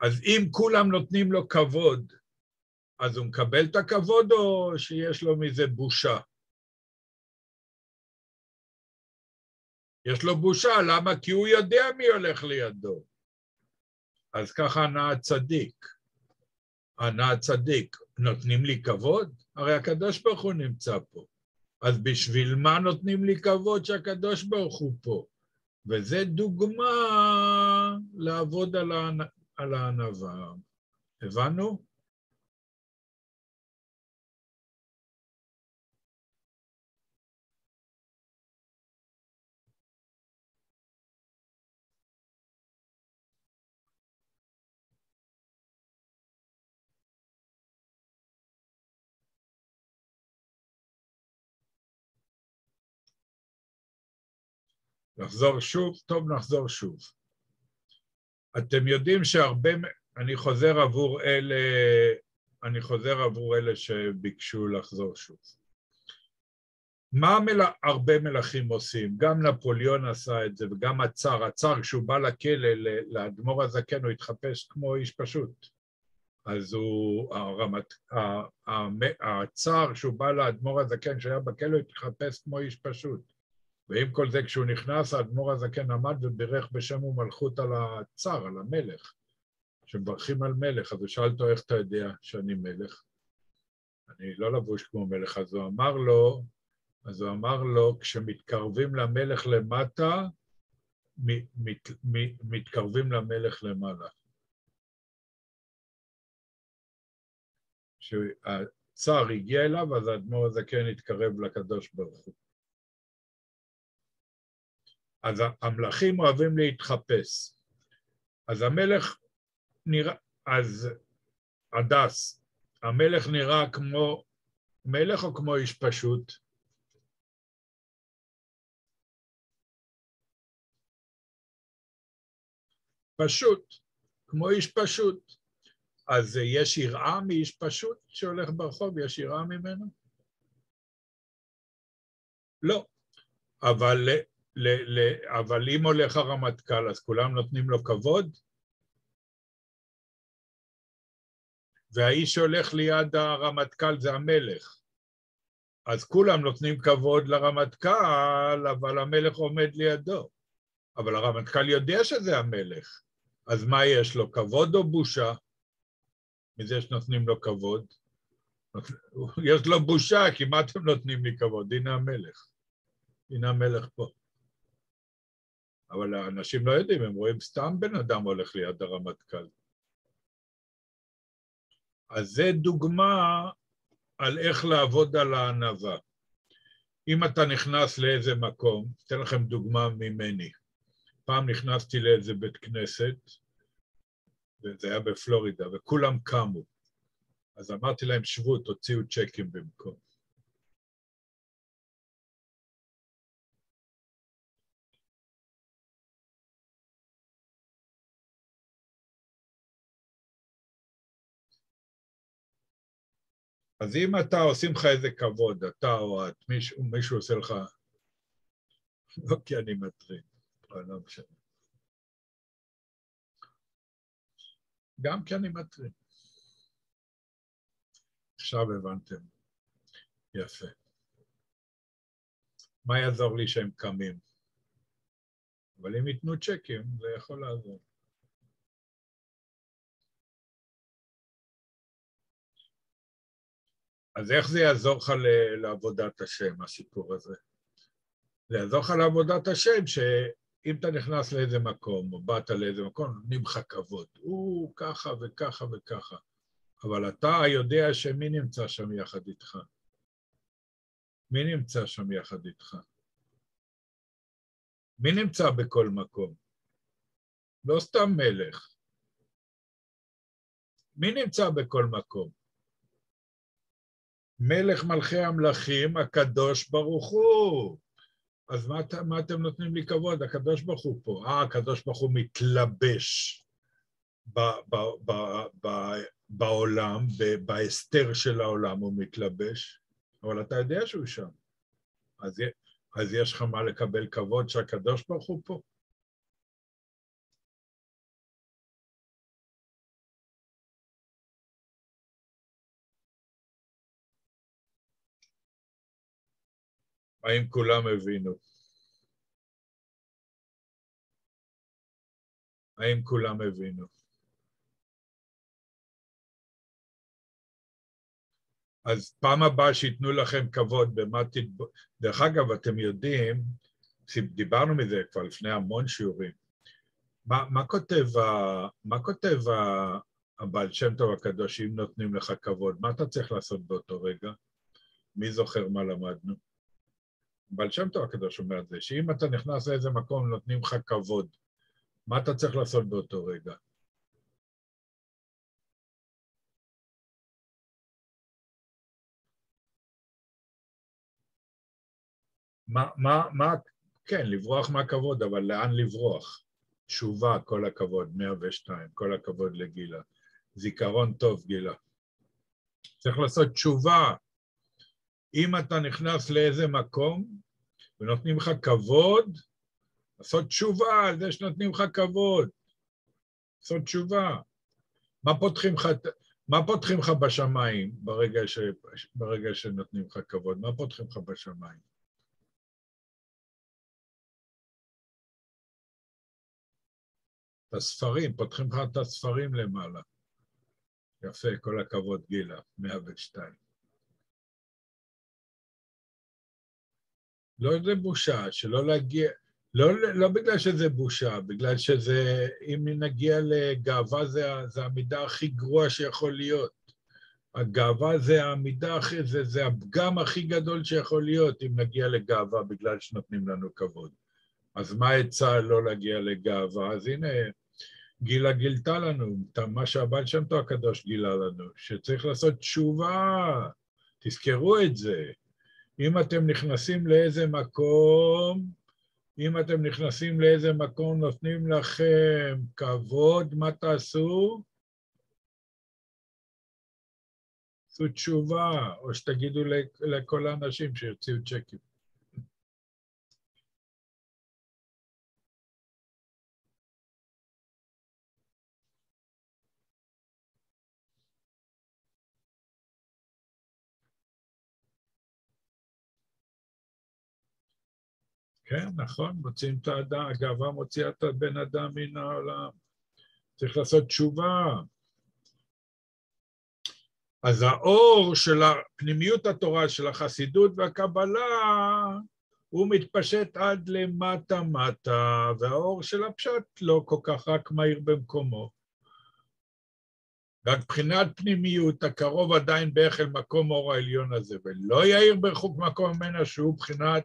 אז אם כולם נותנים לו כבוד, אז הוא מקבל את הכבוד או שיש לו מזה בושה? יש לו בושה, למה? כי הוא יודע מי הולך לידו. אז ככה ענה הצדיק. ענה הצדיק, נותנים לי כבוד? הרי הקדוש ברוך הוא נמצא פה. אז בשביל מה נותנים לי כבוד שהקדוש ברוך הוא פה? וזה דוגמה לעבוד על הענווה. הבנו? לחזור שוב? טוב, נחזור שוב. אתם יודעים שהרבה, אני חוזר עבור אלה, אני חוזר עבור אלה שביקשו לחזור שוב. מה מל... הרבה מלכים עושים? גם נפוליאון עשה את זה וגם הצאר. הצאר, כשהוא בא לכלא לאדמו"ר הזקן, הוא התחפש כמו איש פשוט. אז הוא, הרמת, הצאר, כשהוא בא לאדמו"ר הזקן שהיה בכלא, הוא התחפש כמו איש פשוט. ועם כל זה, כשהוא נכנס, האדמו"ר הזקן עמד ובירך בשם ומלכות על הצאר, על המלך. שמברכים על מלך, אז הוא שאל אותו, איך אתה יודע שאני מלך? אני לא לבוש כמו מלך, אז הוא אמר לו, אז הוא אמר לו, כשמתקרבים למלך למטה, מת, מת, מתקרבים למלך למעלה. כשהצאר הגיע אליו, אז האדמו"ר הזקן התקרב לקדוש ברוך הוא. אז המלכים אוהבים להתחפש. אז המלך נראה, אז הדס, המלך נראה כמו מלך או כמו איש פשוט? פשוט, כמו איש פשוט. אז יש יראה מאיש פשוט שהולך ברחוב? יש יראה ממנו? לא. אבל, ל, ל, אבל אם הולך הרמטכ"ל, אז כולם נותנים לו כבוד? והאיש שהולך ליד הרמטכ"ל זה המלך. אז כולם נותנים כבוד לרמטכ"ל, אבל המלך עומד לידו. אבל הרמטכ"ל יודע שזה המלך. אז מה יש לו, כבוד או בושה? מזה שנותנים לו כבוד. יש לו בושה, כי מה אתם נותנים לי כבוד? הנה המלך. הנה המלך פה. אבל האנשים לא יודעים, הם רואים סתם בן אדם הולך ליד הרמטכ"ל. אז זה דוגמה על איך לעבוד על הענווה. אם אתה נכנס לאיזה מקום, אתן לכם דוגמה ממני. פעם נכנסתי לאיזה בית כנסת, וזה היה בפלורידה, וכולם קמו. אז אמרתי להם, שבו, תוציאו צ'קים במקום. אז אם אתה, עושים לך איזה כבוד, אתה או את, מישהו, מישהו עושה לך, לא כי אני מטריד, אבל לא משנה. גם כי אני מטריד. עכשיו הבנתם. יפה. מה יעזור לי שהם קמים? אבל אם ייתנו צ'קים, זה יכול לעזור. אז איך זה יעזור לך לעבודת השם, הסיפור הזה? זה יעזור לך לעבודת השם, שאם אתה נכנס לאיזה מקום, או באת לאיזה מקום, נותנים לך כבוד. הוא ככה וככה וככה. אבל אתה יודע שמי נמצא שם יחד איתך? מי נמצא שם יחד איתך? מי נמצא בכל מקום? לא סתם מלך. מי נמצא בכל מקום? מלך מלכי המלכים, הקדוש ברוך הוא. אז מה, מה אתם נותנים לי כבוד? הקדוש ברוך הוא פה. אה, הקדוש ברוך הוא מתלבש ב, ב, ב, ב, בעולם, בהסתר של העולם הוא מתלבש, אבל אתה יודע שהוא שם. אז, אז יש לך מה לקבל כבוד שהקדוש ברוך הוא פה? האם כולם הבינו? האם כולם הבינו? אז פעם הבאה שייתנו לכם כבוד, במה תתב... דרך אגב, אתם יודעים, דיברנו מזה כבר לפני המון שיעורים, מה, מה כותב, ה... מה כותב ה... הבעל שם טוב הקדוש, אם נותנים לך כבוד, מה אתה צריך לעשות באותו רגע? מי זוכר מה למדנו? בעל שם טוב הקדוש אומר את זה, שאם אתה נכנס לאיזה מקום נותנים לך כבוד, מה אתה צריך לעשות באותו רגע? מה, מה, מה, כן, לברוח מהכבוד, אבל לאן לברוח? תשובה, כל הכבוד, 102, כל הכבוד לגילה. זיכרון טוב, גילה. צריך לעשות תשובה. אם אתה נכנס לאיזה מקום ונותנים לך כבוד, לעשות תשובה על זה שנותנים לך כבוד. לעשות תשובה. מה פותחים לך, מה פותחים לך בשמיים ברגע, ש, ברגע שנותנים לך כבוד? מה פותחים לך בשמיים? את הספרים, פותחים לך את הספרים למעלה. יפה, כל הכבוד, גילה, 102. לא זה בושה, שלא להגיע, לא, לא בגלל שזה בושה, בגלל שזה, אם נגיע לגאווה זה, זה המידה הכי גרוע שיכול להיות. הגאווה זה המידה הכי, זה, זה הפגם הכי גדול שיכול להיות אם נגיע לגאווה בגלל שנותנים לנו כבוד. אז מה העצה לא להגיע לגאווה? אז הנה, גילה גילתה לנו, מה שהבעל שם טוב הקדוש גילה לנו, שצריך לעשות תשובה, תזכרו את זה. אם אתם נכנסים לאיזה מקום, אם אתם נכנסים לאיזה מקום, נותנים לכם כבוד, מה תעשו? תעשו תשובה, או שתגידו לכל האנשים שיוציאו צ'קים. כן, נכון, מוציאים את האדם, הגאווה מוציאה את הבן אדם מן העולם. צריך לעשות תשובה. אז האור של פנימיות התורה, של החסידות והקבלה, הוא מתפשט עד למטה-מטה, והאור של הפשט לא כל כך רק מהיר במקומו. רק מבחינת פנימיות, הקרוב עדיין בערך אל מקום אור העליון הזה, ולא יאיר ברחוק מקום ממנה שהוא מבחינת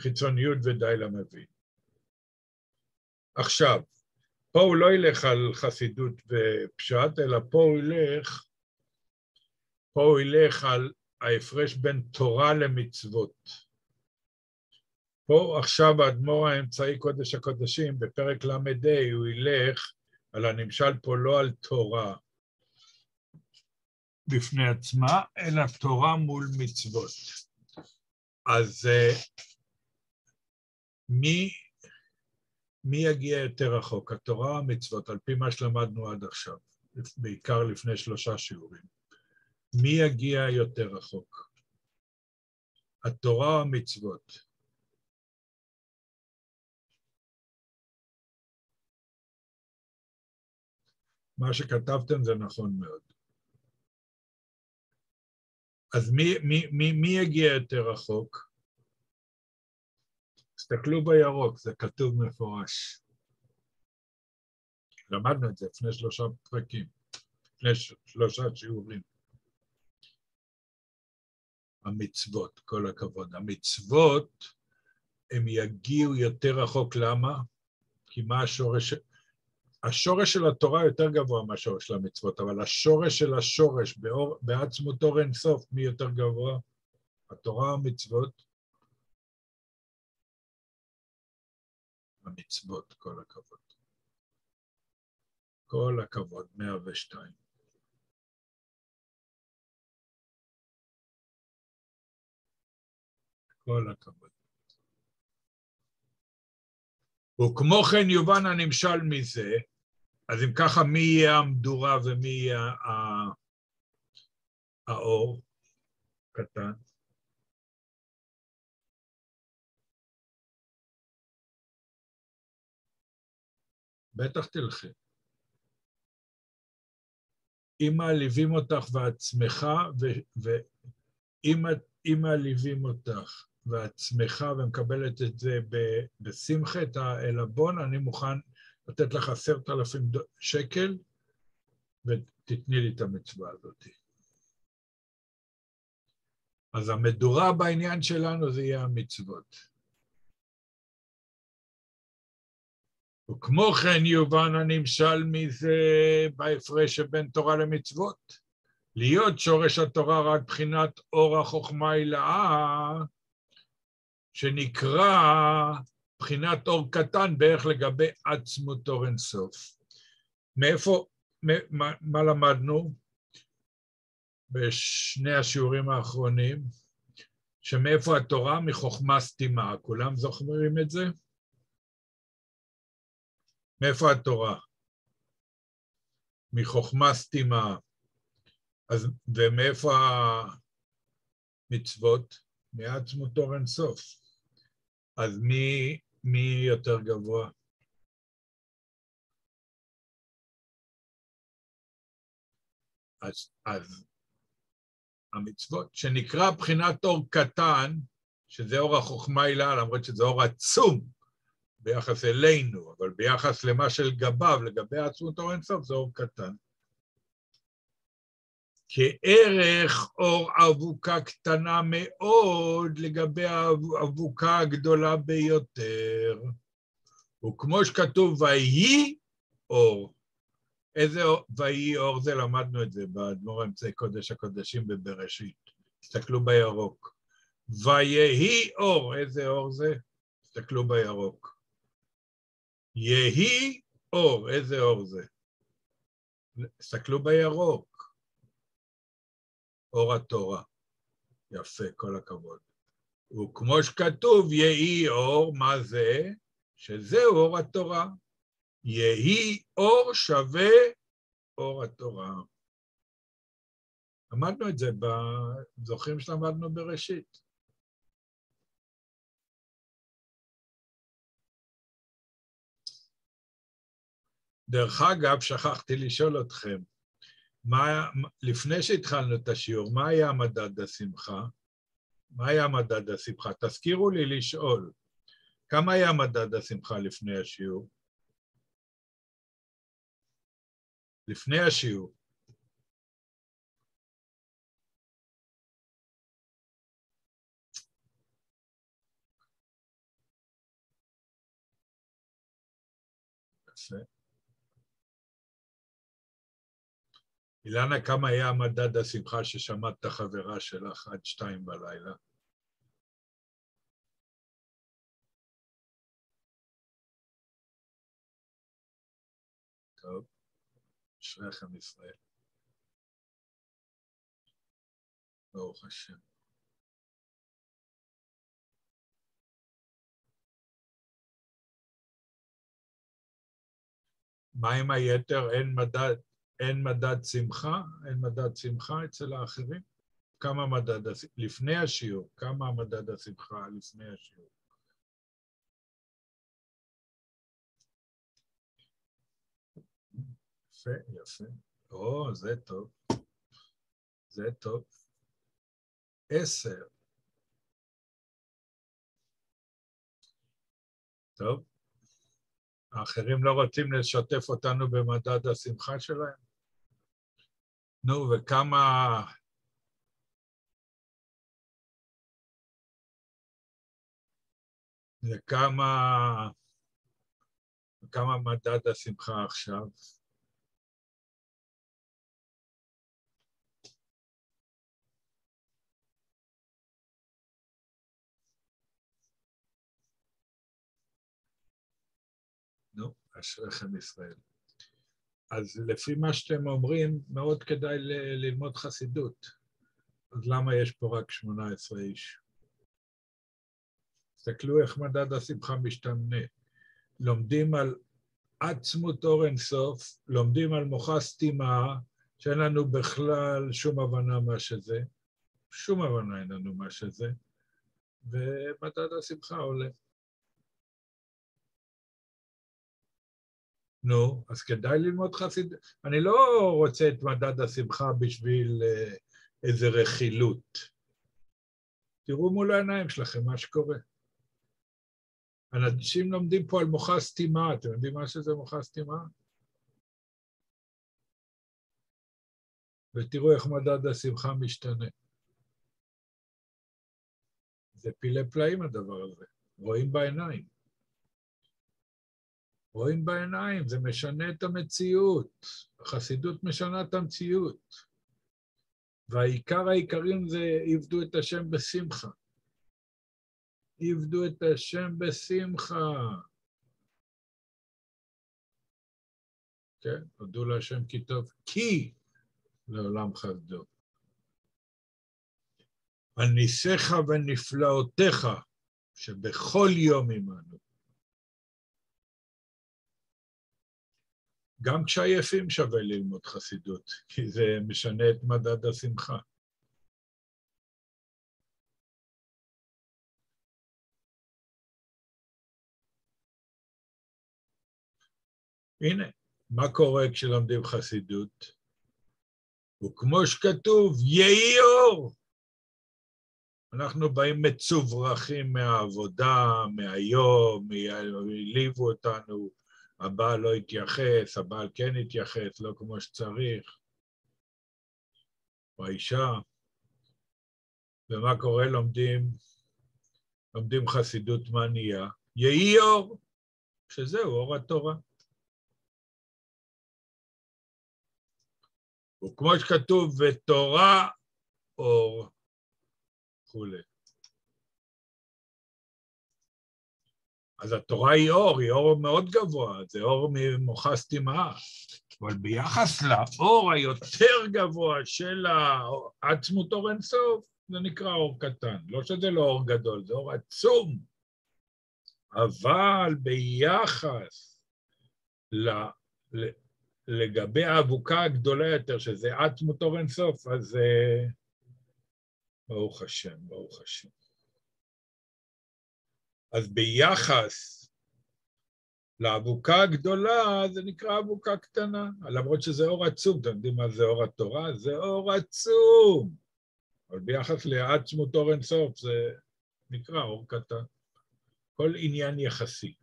חיצוניות ודי למבין. עכשיו, פה הוא לא ילך על חסידות ופשט, אלא פה הוא ילך, פה הוא ילך על ההפרש בין תורה למצוות. פה עכשיו האדמו"ר האמצעי קודש הקודשים, בפרק ל"ה, הוא ילך על הנמשל פה לא על תורה בפני עצמה, אלא תורה מול מצוות. אז אה, מי, מי יגיע יותר רחוק, התורה או המצוות, על פי מה שלמדנו עד עכשיו, בעיקר לפני שלושה שיעורים? מי יגיע יותר רחוק, התורה או המצוות? מה שכתבתם זה נכון מאוד. אז מי, מי, מי, מי יגיע יותר רחוק? תסתכלו בירוק, זה כתוב מפורש. למדנו את זה לפני שלושה פרקים, לפני שלושה שיעורים. המצוות, כל הכבוד. המצוות, הם יגיעו יותר רחוק, למה? כי מה השורש... השורש של התורה יותר גבוה מהשורש של המצוות, אבל השורש של השורש באור, בעצמות אור אינסוף, מי יותר גבוה? התורה או המצוות? המצוות, כל הכבוד. כל הכבוד, 102. כל הכבוד. וכמו כן יובן הנמשל מזה, אז אם ככה, מי יהיה המדורה ומי יהיה האור? קטן. בטח תלכי. אם מעליבים אותך ועצמך, ואם מעליבים אותך ועצמך ומקבלת את זה בשמחה, את העלבון, אני מוכן לתת לך עשרת אלפים שקל ותתני לי את המצווה הזאת. אז המדורה בעניין שלנו זה יהיה המצוות. וכמו כן יובן הנמשל מזה בהפרש שבין תורה למצוות. להיות שורש התורה רק בחינת אור החוכמה הילאה, שנקרא בחינת אור קטן בערך לגבי עצמות אור אינסוף. מאיפה, מה, מה למדנו בשני השיעורים האחרונים? שמאיפה התורה? מחוכמה סתימה. כולם זוכרים את זה? מאיפה התורה? מחוכמה סתימה. אז, ומאיפה המצוות? מעצמות אור אינסוף. אז מי, מי יותר גבוה? אז, אז המצוות, שנקרא בחינת אור קטן, שזה אור החוכמה הילה, למרות שזה אור עצום ביחס אלינו, אבל ביחס למה של גביו, לגבי עצמות אור אינסוף, זה אור קטן. כערך אור אבוקה קטנה מאוד לגבי האבוקה הגדולה ביותר. וכמו שכתוב, ויהי אור. איזה ויהי אור זה? למדנו את זה באדמו"ר אמצעי קודש הקודשים בבראשית. תסתכלו בירוק. ויהי אור, איזה אור זה? תסתכלו בירוק. יהי אור, איזה אור זה? תסתכלו בירוק. אור התורה. יפה, כל הכבוד. וכמו שכתוב, יהי אור, מה זה? שזהו אור התורה. יהי אור שווה אור התורה. למדנו את זה, זוכרים שלמדנו בראשית. דרך אגב, שכחתי לשאול אתכם, מה, לפני שהתחלנו את השיעור, מה היה מדד השמחה? מה היה מדד השמחה? תזכירו לי לשאול, כמה היה מדד השמחה לפני השיעור? לפני השיעור. אילנה, כמה היה מדד השמחה ששמעת את החברה שלך עד שתיים בלילה? טוב. אשריכם ישראל. ברוך השם. מה עם היתר? אין מדד, אין מדד שמחה? אין מדד שמחה אצל האחרים? כמה מדד, לפני השיעור, כמה מדד השמחה לפני השיעור? יפה, יפה. או, זה טוב. זה טוב. עשר. טוב. האחרים לא רוצים לשתף אותנו במדד השמחה שלהם? נו, וכמה... וכמה... וכמה מדד השמחה עכשיו? אשריכם ישראל. אז לפי מה שאתם אומרים, מאוד כדאי ללמוד חסידות. אז למה יש פה רק 18 איש? תסתכלו איך מדד השמחה משתנה. לומדים על עצמות אור אינסוף, לומדים על מוחה סתימה, שאין לנו בכלל שום הבנה מה שזה, שום הבנה אין לנו מה שזה, ומדד השמחה עולה. נו, אז כדאי ללמוד חסיד... אני לא רוצה את מדד השמחה בשביל uh, איזה רכילות. תראו מול העיניים שלכם מה שקורה. אנשים לומדים פה על מוחה סתימה, אתם יודעים מה שזה מוחה סתימה? ותראו איך מדד השמחה משתנה. זה פילי פלאים הדבר הזה, רואים בעיניים. רואים בעיניים, זה משנה את המציאות. החסידות משנה את המציאות. והעיקר העיקרים זה עבדו את השם בשמחה. עבדו את השם בשמחה. כן, הודו להשם כי טוב, כי לעולם חסדו. על ניסיך ונפלאותיך שבכל יום עמנו. גם כשעייפים שווה ללמוד חסידות, כי זה משנה את מדד השמחה. הנה, מה קורה כשלומדים חסידות? וכמו שכתוב, יהי אור. אנחנו באים מצוברחים מהעבודה, מהיום, העליבו אותנו, הבעל לא התייחס, הבעל כן התייחס, לא כמו שצריך, או האישה. ומה קורה? לומדים, לומדים חסידות מה נהיה? יהי אור, שזהו אור התורה. וכמו שכתוב, ותורה אור וכולי. אז התורה היא אור, היא אור מאוד גבוה, זה אור ממוחה סתימה. אבל ביחס לאור היותר גבוה של עצמות אור אינסוף, זה נקרא אור קטן. לא שזה לא אור גדול, זה אור עצום. אבל ביחס ל... לגבי האבוקה הגדולה יותר, שזה עצמות אור אינסוף, אז ברוך השם, ברוך השם. אז ביחס לאבוקה הגדולה, זה נקרא אבוקה קטנה, למרות שזה אור עצום, אתם יודעים מה זה אור התורה? זה אור עצום. אבל ביחס לעצמות אור אינסוף זה נקרא אור קטן. כל עניין יחסי.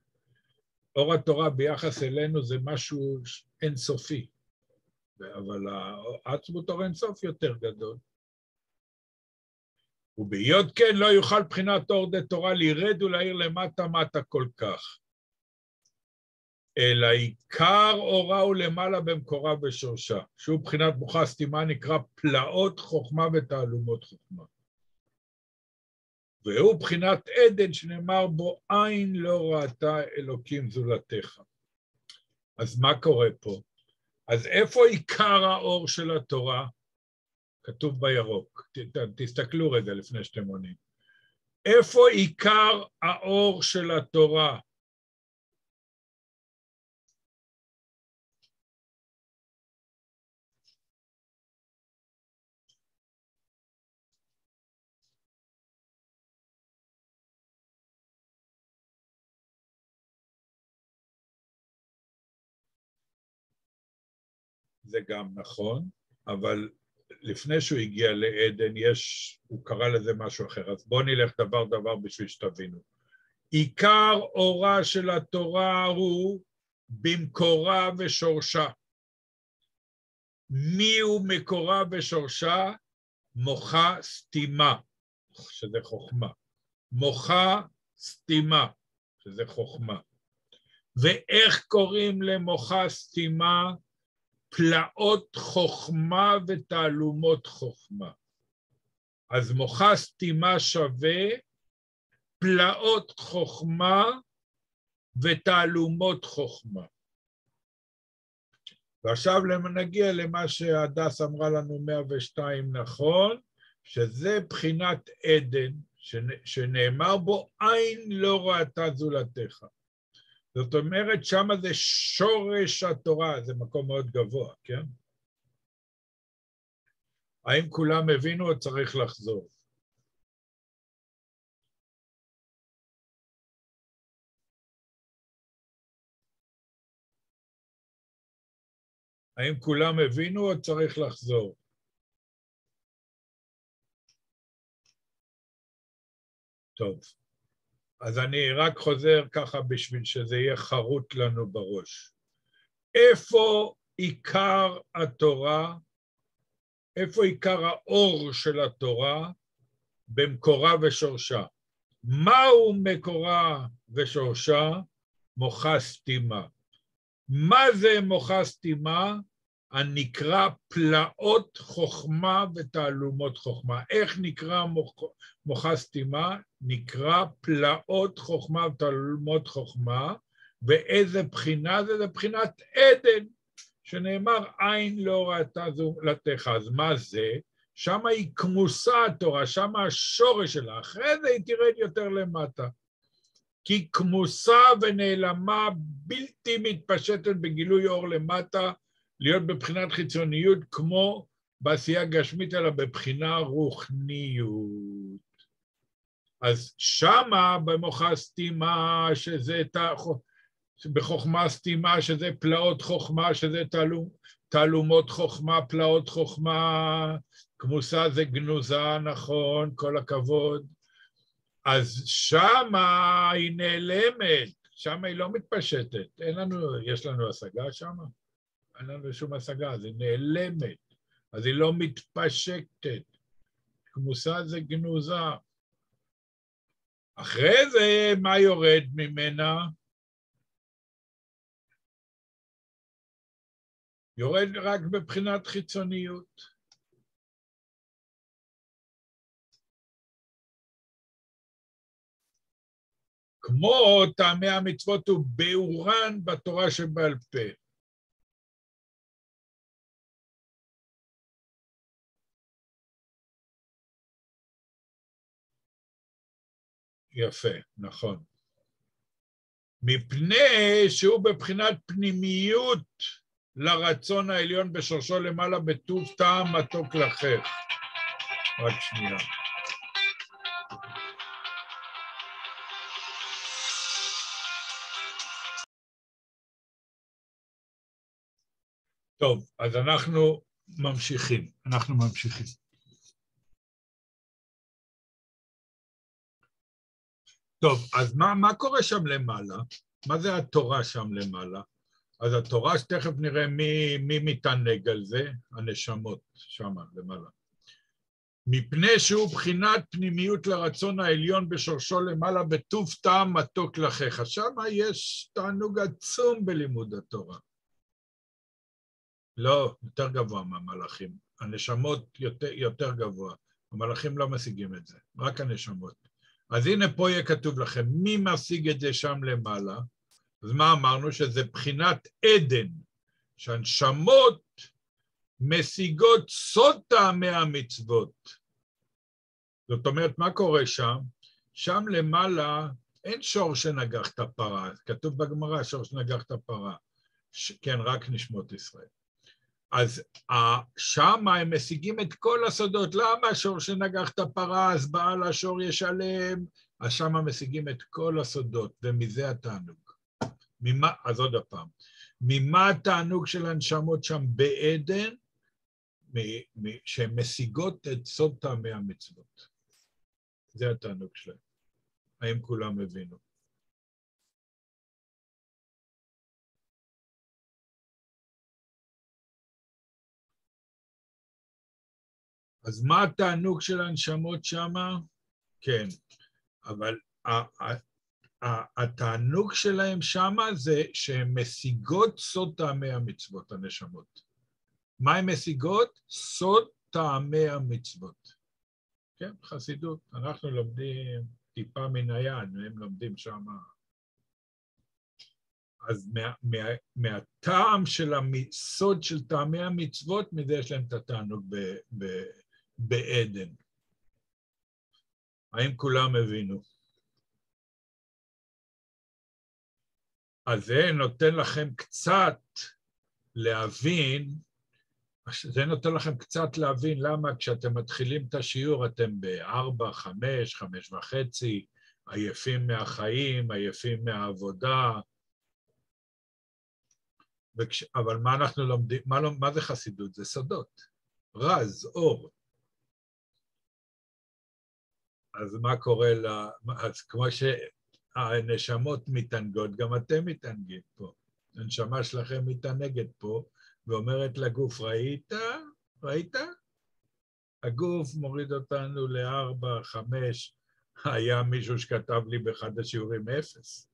אור התורה ביחס אלינו זה משהו אינסופי, אבל עצמות אור אינסוף יותר גדול. ובהיות כן לא יוכל בחינת אור דה תורה לירד ולהעיר למטה מטה כל כך. אלא עיקר אורה הוא למעלה במקורה ושורשה, שהוא בחינת מוחה סתימה נקרא פלאות חוכמה ותעלומות חוכמה. והוא בחינת עדן שנאמר בו עין לא ראתה אלוקים זולתך. אז מה קורה פה? אז איפה עיקר האור של התורה? כתוב בירוק. ת, תסתכלו רגע לפני שאתם עונים. איפה עיקר האור של התורה? זה גם נכון, אבל לפני שהוא הגיע לעדן, יש, הוא קרא לזה משהו אחר, אז בואו נלך דבר דבר בשביל שתבינו. עיקר אורה של התורה הוא במקורה ושורשה. מי הוא מקורה ושורשה? מוחה סתימה, שזה חוכמה. מוחה סתימה, שזה חוכמה. ואיך קוראים למוחה סתימה? פלאות חוכמה ותעלומות חוכמה. אז מוחה סתימה שווה פלאות חוכמה ותעלומות חוכמה. ועכשיו נגיע למה שהדס אמרה לנו 102 נכון, שזה בחינת עדן, שנאמר בו עין לא ראתה זולתך. זאת אומרת, שמה זה שורש התורה, זה מקום מאוד גבוה, כן? האם כולם הבינו או צריך לחזור? האם כולם הבינו או צריך לחזור? טוב. אז אני רק חוזר ככה בשביל שזה יהיה חרוט לנו בראש. איפה עיקר התורה, איפה עיקר האור של התורה? במקורה ושורשה. מהו מקורה ושורשה? מוחה סתימה. מה זה מוחה סתימה? הנקרא פלאות חוכמה ותעלומות חוכמה. איך נקרא מוח, מוחה סתימה? נקרא פלאות חוכמה ותעלומות חוכמה, ואיזה בחינה זה? זה בחינת עדן, שנאמר עין לא ראתה זולתך. אז מה זה? שם היא כמוסה התורה, שם השורש שלה, אחרי זה היא תרד יותר למטה. כי כמוסה ונעלמה בלתי מתפשטת בגילוי אור למטה, להיות בבחינת חיצוניות כמו בעשייה גשמית, אלא בבחינה רוחניות. אז שמה במוחה סתימה, שזה בחוכמה סתימה, שזה פלאות חוכמה, שזה תעלום, תעלומות חוכמה, פלאות חוכמה, כמוסה זה גנוזה, נכון, כל הכבוד. אז שמה היא נעלמת, שמה היא לא מתפשטת. אין לנו, יש לנו השגה שמה? אין לנו שום השגה, אז היא נעלמת, אז היא לא מתפשטת. כמוסה זה גנוזה. אחרי זה, מה יורד ממנה? יורד רק בבחינת חיצוניות. כמו טעמי המצוות וביאורן בתורה שבעל פה. יפה, נכון. מפני שהוא בבחינת פנימיות לרצון העליון בשורשו למעלה בטוב טעם מתוק לחך. רק שנייה. טוב, אז אנחנו ממשיכים, אנחנו ממשיכים. טוב, אז מה, מה קורה שם למעלה? מה זה התורה שם למעלה? אז התורה, שתכף נראה מי, מי מתענג על זה, הנשמות שם למעלה. מפני שהוא בחינת פנימיות לרצון העליון בשורשו למעלה בטוב טעם מתוק לחיך. שם יש תענוג עצום בלימוד התורה. לא, יותר גבוה מהמלאכים. הנשמות יותר, יותר גבוה. המלאכים לא משיגים את זה, רק הנשמות. אז הנה פה יהיה כתוב לכם, מי משיג את זה שם למעלה? אז מה אמרנו? שזה בחינת עדן, שהנשמות משיגות סוד טעמי המצוות. זאת אומרת, מה קורה שם? שם למעלה אין שור שנגח את הפרה, כתוב בגמרא שור שנגח את הפרה. ש... כן, רק נשמות ישראל. אז שם הם משיגים את כל הסודות. למה השור שנגח את הפרה, אז בעל השור ישלם? אז שם משיגים את כל הסודות, ומזה התענוג. ממה, אז עוד פעם, ממה התענוג של הנשמות שם בעדן? שהן משיגות את סוד טעמי המצוות. זה התענוג שלהם. האם כולם הבינו? אז מה התענוג של הנשמות שמה? כן, אבל התענוג שלהם שמה זה שהן משיגות סוד טעמי המצוות, הנשמות. מה הן משיגות? סוד טעמי המצוות. כן, חסידות. אנחנו לומדים טיפה מן היד, והם לומדים שמה. אז מה, מה, מהטעם של הסוד של טעמי המצוות, מזה יש להם את התענוג ב, ב, בעדן. האם כולם הבינו? אז זה נותן לכם קצת להבין, זה נותן לכם קצת להבין למה כשאתם מתחילים את השיעור אתם בארבע, חמש, חמש וחצי, עייפים מהחיים, עייפים מהעבודה. וכש, אבל מה אנחנו לומדים, מה, מה זה חסידות? זה סודות. רז, אור. אז מה קורה ל... אז כמו שהנשמות מתענגות, גם אתם מתענגים פה. הנשמה שלכם מתענגת פה, ואומרת לגוף, ראית? ראית? הגוף מוריד אותנו לארבע, חמש, היה מישהו שכתב לי באחד השיעורים אפס.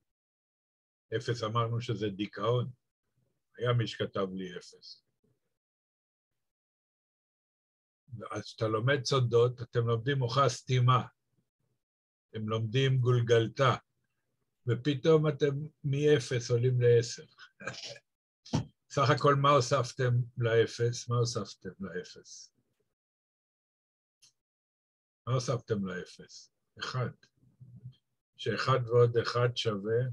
אפס אמרנו שזה דיכאון. היה מי שכתב לי אפס. אז כשאתה לומד סודות, אתם לומדים מוחה סתימה. אתם לומדים גולגלתה, ופתאום אתם מאפס עולים לעשר. סך הכל מה הוספתם לאפס? מה הוספתם לאפס? מה הוספתם לאפס? אחד. שאחד ועוד אחד שווה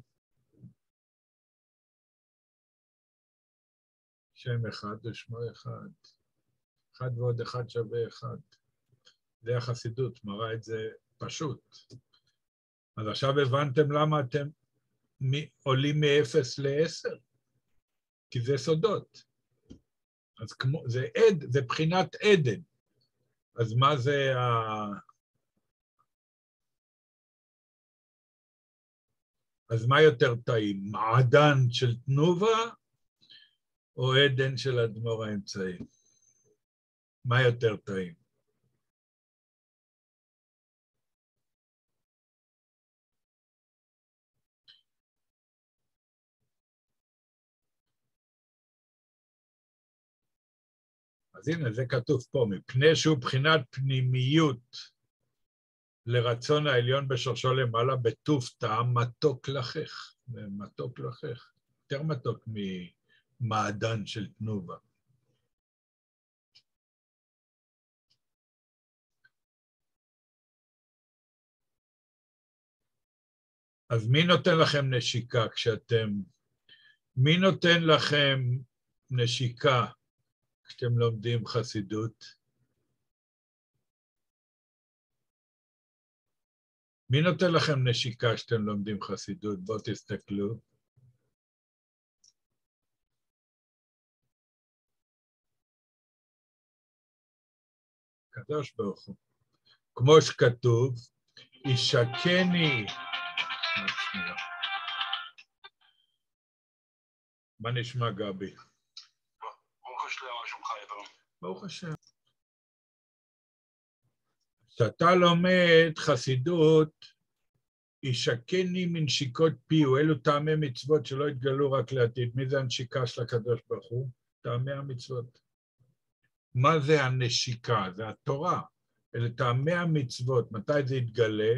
שם אחד ושמו אחד. אחד ועוד אחד שווה אחד. זה החסידות, מראה את זה פשוט. אז עכשיו הבנתם למה אתם עולים מ-0 ל-10? כי זה סודות. אז כמו, זה עד, זה בחינת עדן. אז מה זה ה... אז מה יותר טעים, מעדן של תנובה או עדן של אדמו"ר האמצעי? מה יותר טעים? אז הנה, זה כתוב פה, מפני שהוא בחינת פנימיות לרצון העליון בשורשו למעלה, בטוב טעם מתוק לחך. מתוק לחך. יותר מתוק ממעדן של תנובה. אז מי נותן לכם נשיקה כשאתם... מי נותן לכם נשיקה כשאתם לומדים חסידות? מי נותן לכם נשיקה כשאתם לומדים חסידות? בואו תסתכלו. קדוש ברוך הוא. כמו שכתוב, ישקני... מה נשמע, גבי? ברוך השם. כשאתה לומד חסידות, ישקני מנשיקות פיו, אלו טעמי מצוות שלא יתגלו רק לעתיד. מי זה הנשיקה של הקדוש ברוך הוא? טעמי המצוות. מה זה הנשיקה? זה התורה. אלה טעמי המצוות. מתי זה יתגלה?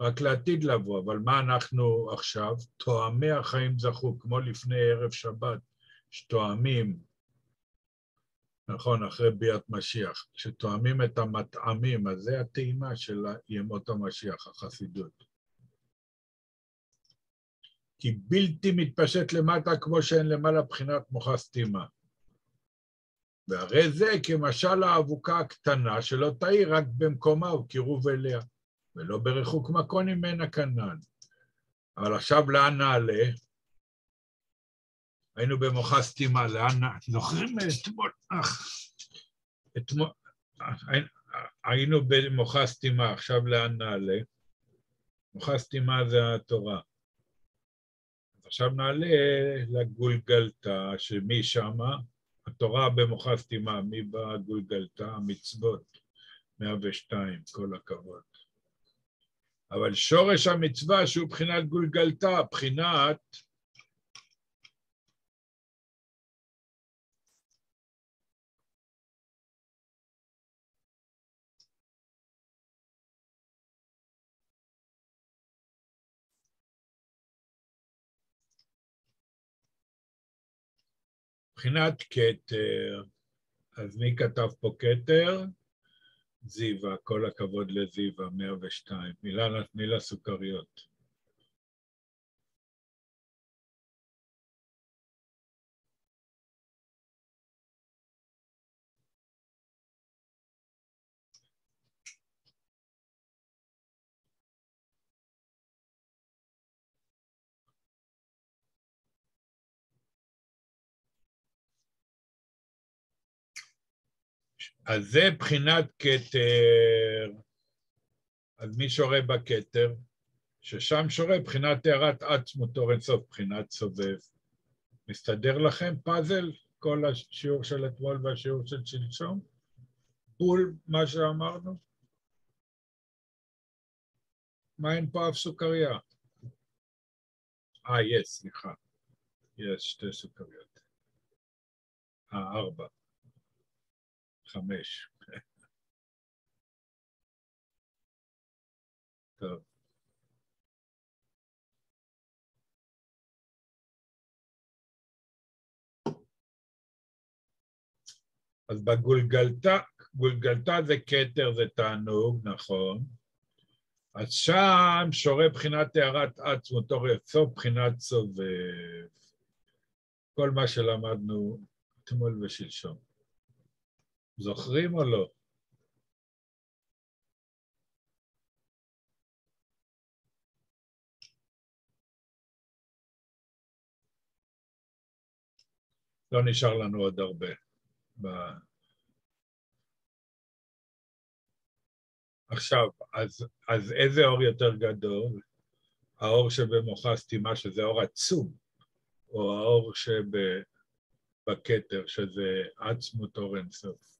רק לעתיד לבוא. אבל מה אנחנו עכשיו? תואמי החיים זכו, כמו לפני ערב שבת, שתואמים נכון, אחרי ביאת משיח. כשתואמים את המטעמים, אז זה הטעימה של ימות המשיח, החסידות. כי בלתי מתפשט למטה כמו שאין למעלה בחינת מוחה סתימה. והרי זה כמשל האבוקה הקטנה שלא תאיר רק במקומה וקירוב אליה, ולא בריחוק מקום ממנה כנ"ל. אבל עכשיו לאן נעלה? היינו במוחה סתימה, לאן... זוכרים אתמול? אתמול... היינו במוחה סתימה, עכשיו לאן נעלה? מוחה סתימה זה התורה. עכשיו נעלה לגולגלתה, שמי שמה? התורה במוחה סתימה, מי בגולגלתה? המצוות, 102, כל הכבוד. אבל שורש המצווה שהוא בחינת גולגלתה, בחינת מבחינת כתר, אז מי כתב פה כתר? זיווה, כל הכבוד לזיווה, 102. מילה נתני לה סוכריות. אז זה בחינת כתר. אז מי שורה בכתר? ששם שורה בחינת טהרת עצמות אור אינסוף, בחינת סובב. מסתדר לכם פאזל, כל השיעור של אתמול והשיעור של שלשום? בול מה שאמרנו? מה אין פה אף סוכריה? אה, יש, סליחה. יש שתי סוכריות. אה, ארבע. חמש. טוב. אז בגולגלתה, גולגלתה זה כתר, זה תענוג, נכון. אז שם שורה בחינת הערת עצמו, תוך סוף בחינת סובב. כל מה שלמדנו אתמול ושלשום. זוכרים או לא? לא נשאר לנו עוד הרבה. עכשיו, אז, אז איזה אור יותר גדול? האור שבמוחה סתימה, שזה אור עצום, או האור שבכתר, שזה עצמות אור אינסוף?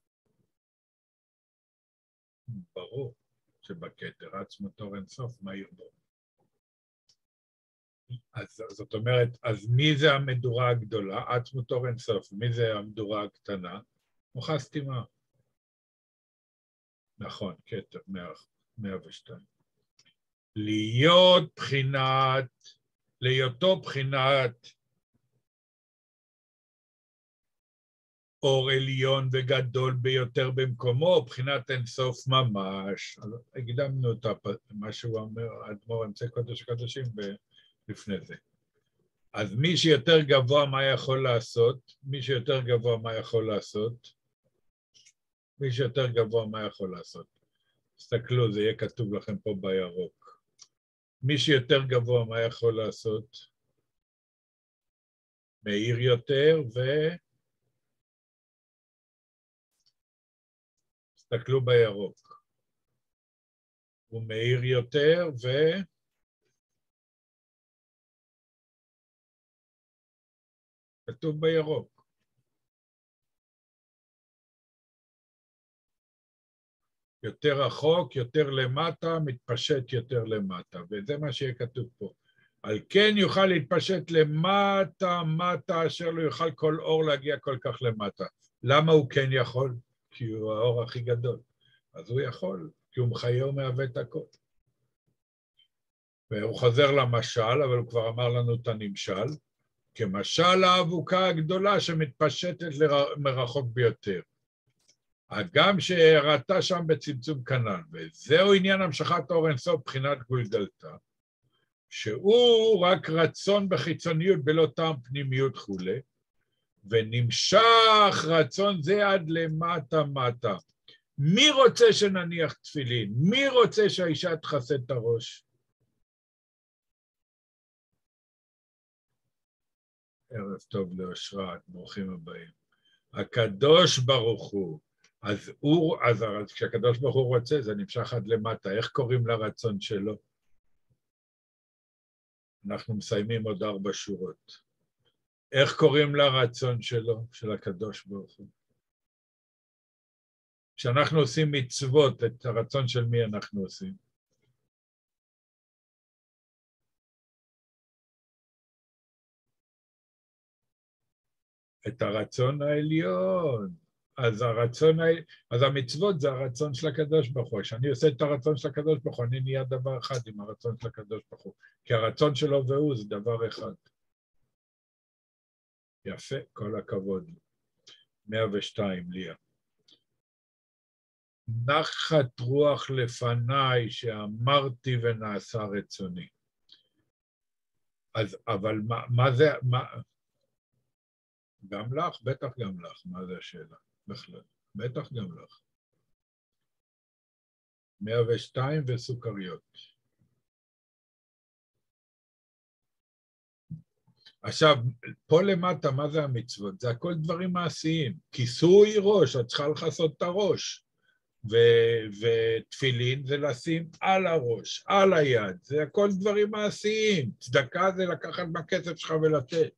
ברור שבכתר, עצמות אור אינסוף, מהיר בו. אז זאת אומרת, אז מי זה המדורה הגדולה? עצמות אור אינסוף. מי זה המדורה הקטנה? מוחה סתימה. נכון, כתר, מאה ושתיים. להיות בחינת, להיותו בחינת אור עליון וגדול ביותר במקומו, בחינת אינסוף ממש. הקדמנו את מה שהוא אומר, האדמו"ר אמצעי קודש הקודשים לפני זה. אז מי שיותר גבוה, מה יכול לעשות? מי שיותר גבוה, מה יכול לעשות? מי שיותר גבוה, מה יכול לעשות? תסתכלו, זה יהיה כתוב לכם פה בירוק. מי שיותר גבוה, מה יכול לעשות? מאיר יותר ו... תסתכלו בירוק. הוא מאיר יותר ו... כתוב בירוק. יותר רחוק, יותר למטה, מתפשט יותר למטה, וזה מה שיהיה כתוב פה. על כן יוכל להתפשט למטה, מטה, אשר לא יוכל כל אור להגיע כל כך למטה. למה הוא כן יכול? כי הוא האור הכי גדול. אז הוא יכול, כי הוא מחיה ומהווה את הכל. והוא חוזר למשל, אבל הוא כבר אמר לנו את הנמשל. כמשל האבוקה הגדולה שמתפשטת מרחוק ביותר. הגם שהראתה שם בצמצום כנ"ל, וזהו עניין המשכת אור אינסוף מבחינת גולגלתה, שהוא רק רצון בחיצוניות בלא טעם פנימיות כולי, ונמשך רצון זה עד למטה מטה. מי רוצה שנניח תפילין? מי רוצה שהאישה תכסה את הראש? ערב טוב לאושרת, ברוכים הבאים. הקדוש ברוך הוא, אז הוא, אז כשהקדוש ברוך הוא רוצה זה נמשך עד למטה, איך קוראים לרצון שלו? אנחנו מסיימים עוד ארבע שורות. איך קוראים לרצון שלו, של הקדוש ברוך הוא? כשאנחנו עושים מצוות, את הרצון של מי אנחנו עושים? את הרצון העליון. אז הרצון, אז המצוות זה הרצון של הקדוש ברוך הוא. כשאני עושה את הרצון של הקדוש ברוך הוא, אני נהיה דבר אחד עם הרצון של הקדוש ברוך הוא. כי הרצון שלו והוא זה דבר אחד. יפה, כל הכבוד. 102, ליה. נחת רוח לפניי שאמרתי ונעשה רצוני. אז, אבל מה, מה זה, מה, גם לך? בטח גם לך, מה זה השאלה? בכלל. בטח גם לך. 102 וסוכריות. עכשיו, פה למטה, מה זה המצוות? זה הכל דברים מעשיים. כיסוי ראש, את צריכה לכסות את הראש. ותפילין זה לשים על הראש, על היד, זה הכל דברים מעשיים. צדקה זה לקחת מהכסף שלך ולתת.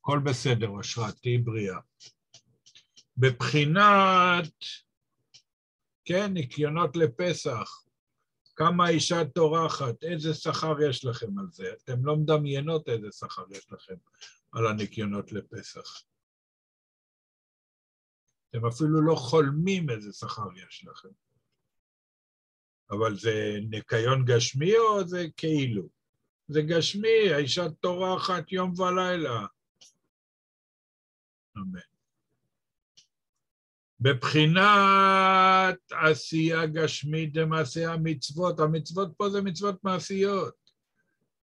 הכל בסדר, אשרת, תהיי בריאה. בבחינת, כן, ניקיונות לפסח, כמה אישה טורחת, איזה שכר יש לכם על זה? אתם לא מדמיינות איזה שכר יש לכם על הניקיונות לפסח. אתם אפילו לא חולמים איזה שכר יש לכם. אבל זה ניקיון גשמי או זה כאילו? זה גשמי, האישה טורחת יום ולילה. אמן. בבחינת עשייה גשמית למעשה המצוות, המצוות פה זה מצוות מעשיות.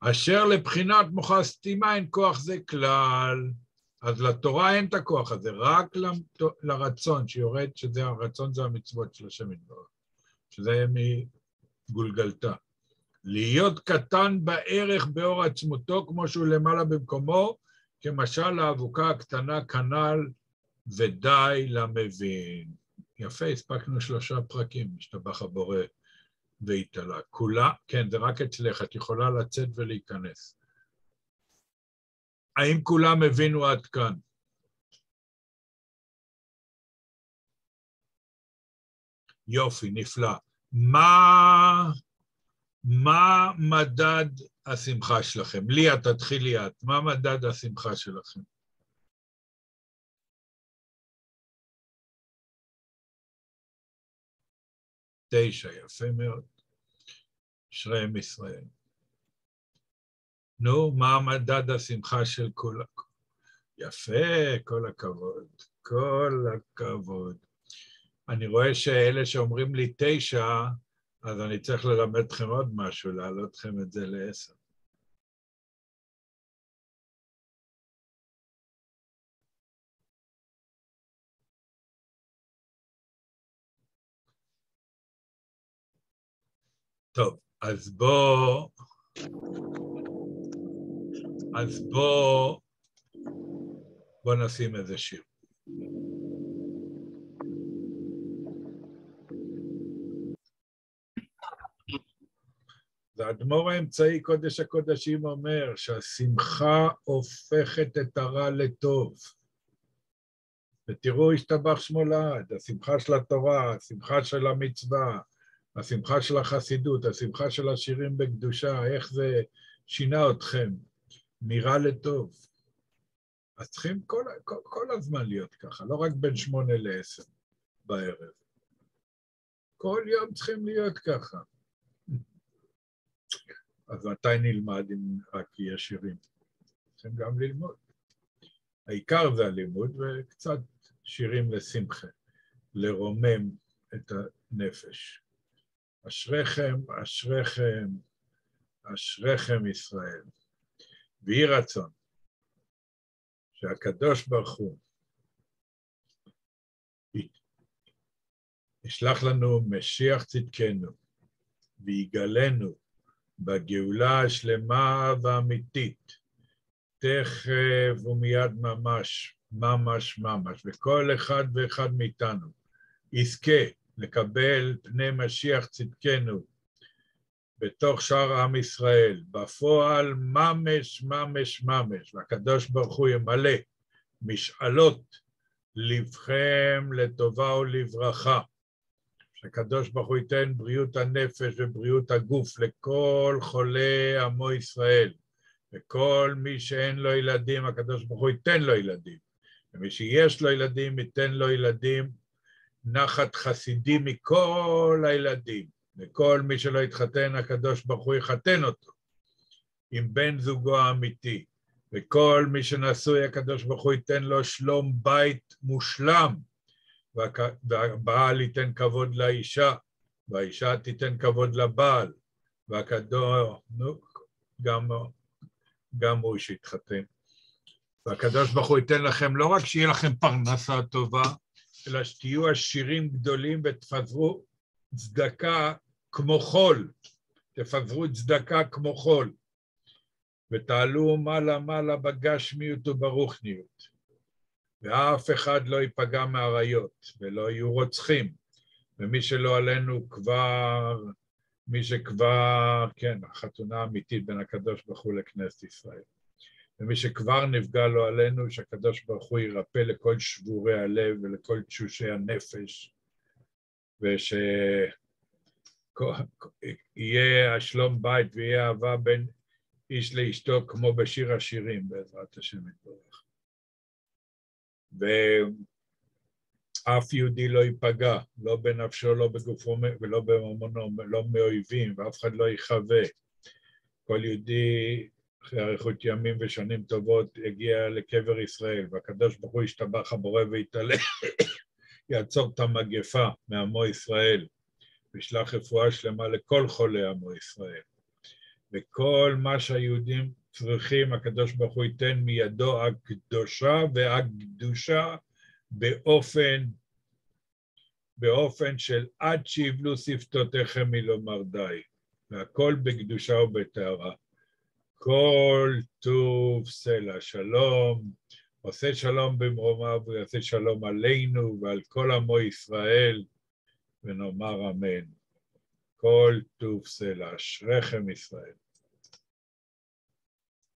אשר לבחינת מוחה סתימה אין כוח זה כלל. אז לתורה אין את הכוח הזה, רק לרצון שיורד, שזה הרצון זה המצוות של השם יתברך, שזה מגולגלתה. להיות קטן בערך באור עצמותו כמו שהוא למעלה במקומו, כמשל האבוקה הקטנה כנ"ל ודי למבין. יפה, הספקנו שלושה פרקים, משתבח הבורא והתעלה. כולה, כן, זה רק אצלך, את יכולה לצאת ולהיכנס. האם כולם הבינו עד כאן? יופי, נפלא. מה, מה מדד השמחה שלכם? ליה, תתחילי את. מה מדד השמחה שלכם? תשע, יפה מאוד. אשרי עם ישראל. נו, מה מדד השמחה של כולם? יפה, כל הכבוד, כל הכבוד. אני רואה שאלה שאומרים לי תשע, אז אני צריך ללמד אתכם עוד משהו, להעלות אתכם את זה לעשר. טוב, אז בואו... אז בואו... בואו נשים איזה שיר. והאדמו"ר האמצעי, קודש הקודשים, אומר שהשמחה הופכת את הרע לטוב. ותראו, השתבח שמו לעד, השמחה של התורה, השמחה של המצווה, השמחה של החסידות, השמחה של השירים בקדושה, איך זה שינה אתכם מרע לטוב. אז צריכים כל, כל, כל הזמן להיות ככה, לא רק בין שמונה לעשר בערב. כל יום צריכים להיות ככה. אז מתי נלמד אם רק יהיה שירים? צריכים גם ללמוד. העיקר זה הלימוד וקצת שירים לשמחה, לרומם את הנפש. אשריכם, אשריכם, אשריכם ישראל. ויהי רצון שהקדוש ברוך הוא ישלח לנו משיח צדקנו ויגלנו בגאולה השלמה והאמיתית, תכף ומיד ממש, ממש ממש, וכל אחד ואחד מאיתנו יזכה לקבל פני משיח צדקנו בתוך שאר עם ישראל, בפועל ממש ממש ממש, והקדוש ברוך הוא ימלא משאלות לבכם לטובה ולברכה. שהקדוש ברוך הוא ייתן בריאות הנפש ובריאות הגוף לכל חולי עמו ישראל. וכל מי שאין לו ילדים, הקדוש ברוך הוא ייתן לו ילדים. ומי שיש לו ילדים, ייתן לו ילדים נחת חסידים מכל הילדים. וכל מי שלא יתחתן, הקדוש ברוך הוא יחתן אותו עם בן זוגו האמיתי. וכל מי שנשוי, הקדוש ברוך הוא ייתן לו שלום בית מושלם. והבעל ייתן כבוד לאישה, והאישה תיתן כבוד לבעל, והקדוש, נו, גם, גם הוא שיתחתן. והקדוש ברוך הוא ייתן לכם, לא רק שיהיה לכם פרנסה טובה, אלא שתהיו עשירים גדולים ותפזרו צדקה כמו חול, תפזרו צדקה כמו חול, ותעלו מעלה מעלה בגשמיות וברוכניות. ואף אחד לא ייפגע מאריות, ולא יהיו רוצחים. ומי שלא עלינו כבר, מי שכבר, כן, החתונה האמיתית בין הקדוש ברוך הוא לכנסת ישראל. ומי שכבר נפגע לו עלינו, שהקדוש ברוך הוא ירפא לכל שבורי הלב ולכל תשושי הנפש, ושיהיה השלום בית ויהיה אהבה בין איש לאשתו כמו בשיר השירים, בעזרת השם יתברך. אף יהודי לא ייפגע, לא בנפשו, לא בגופו ולא בממונו, לא מאויבים, ואף אחד לא יכווה. כל יהודי אחרי אריכות ימים ושנים טובות יגיע לקבר ישראל, והקדוש ברוך הוא ישתבח הבורא ויתעלה, יעצור את המגפה מעמו ישראל, וישלח רפואה שלמה לכל חולי עמו ישראל. וכל מה שהיהודים צריכים, הקדוש ברוך הוא ייתן מידו הקדושה והקדושה באופן, באופן של עד שיבלו שפתותיכם מלומר די, והכל בקדושה ובטהרה. כל טוב סלע שלום, עושה שלום במרומיו ויעשה שלום עלינו ועל כל עמו ישראל, ונאמר אמן. כל טוב סלע, אשריכם ישראל.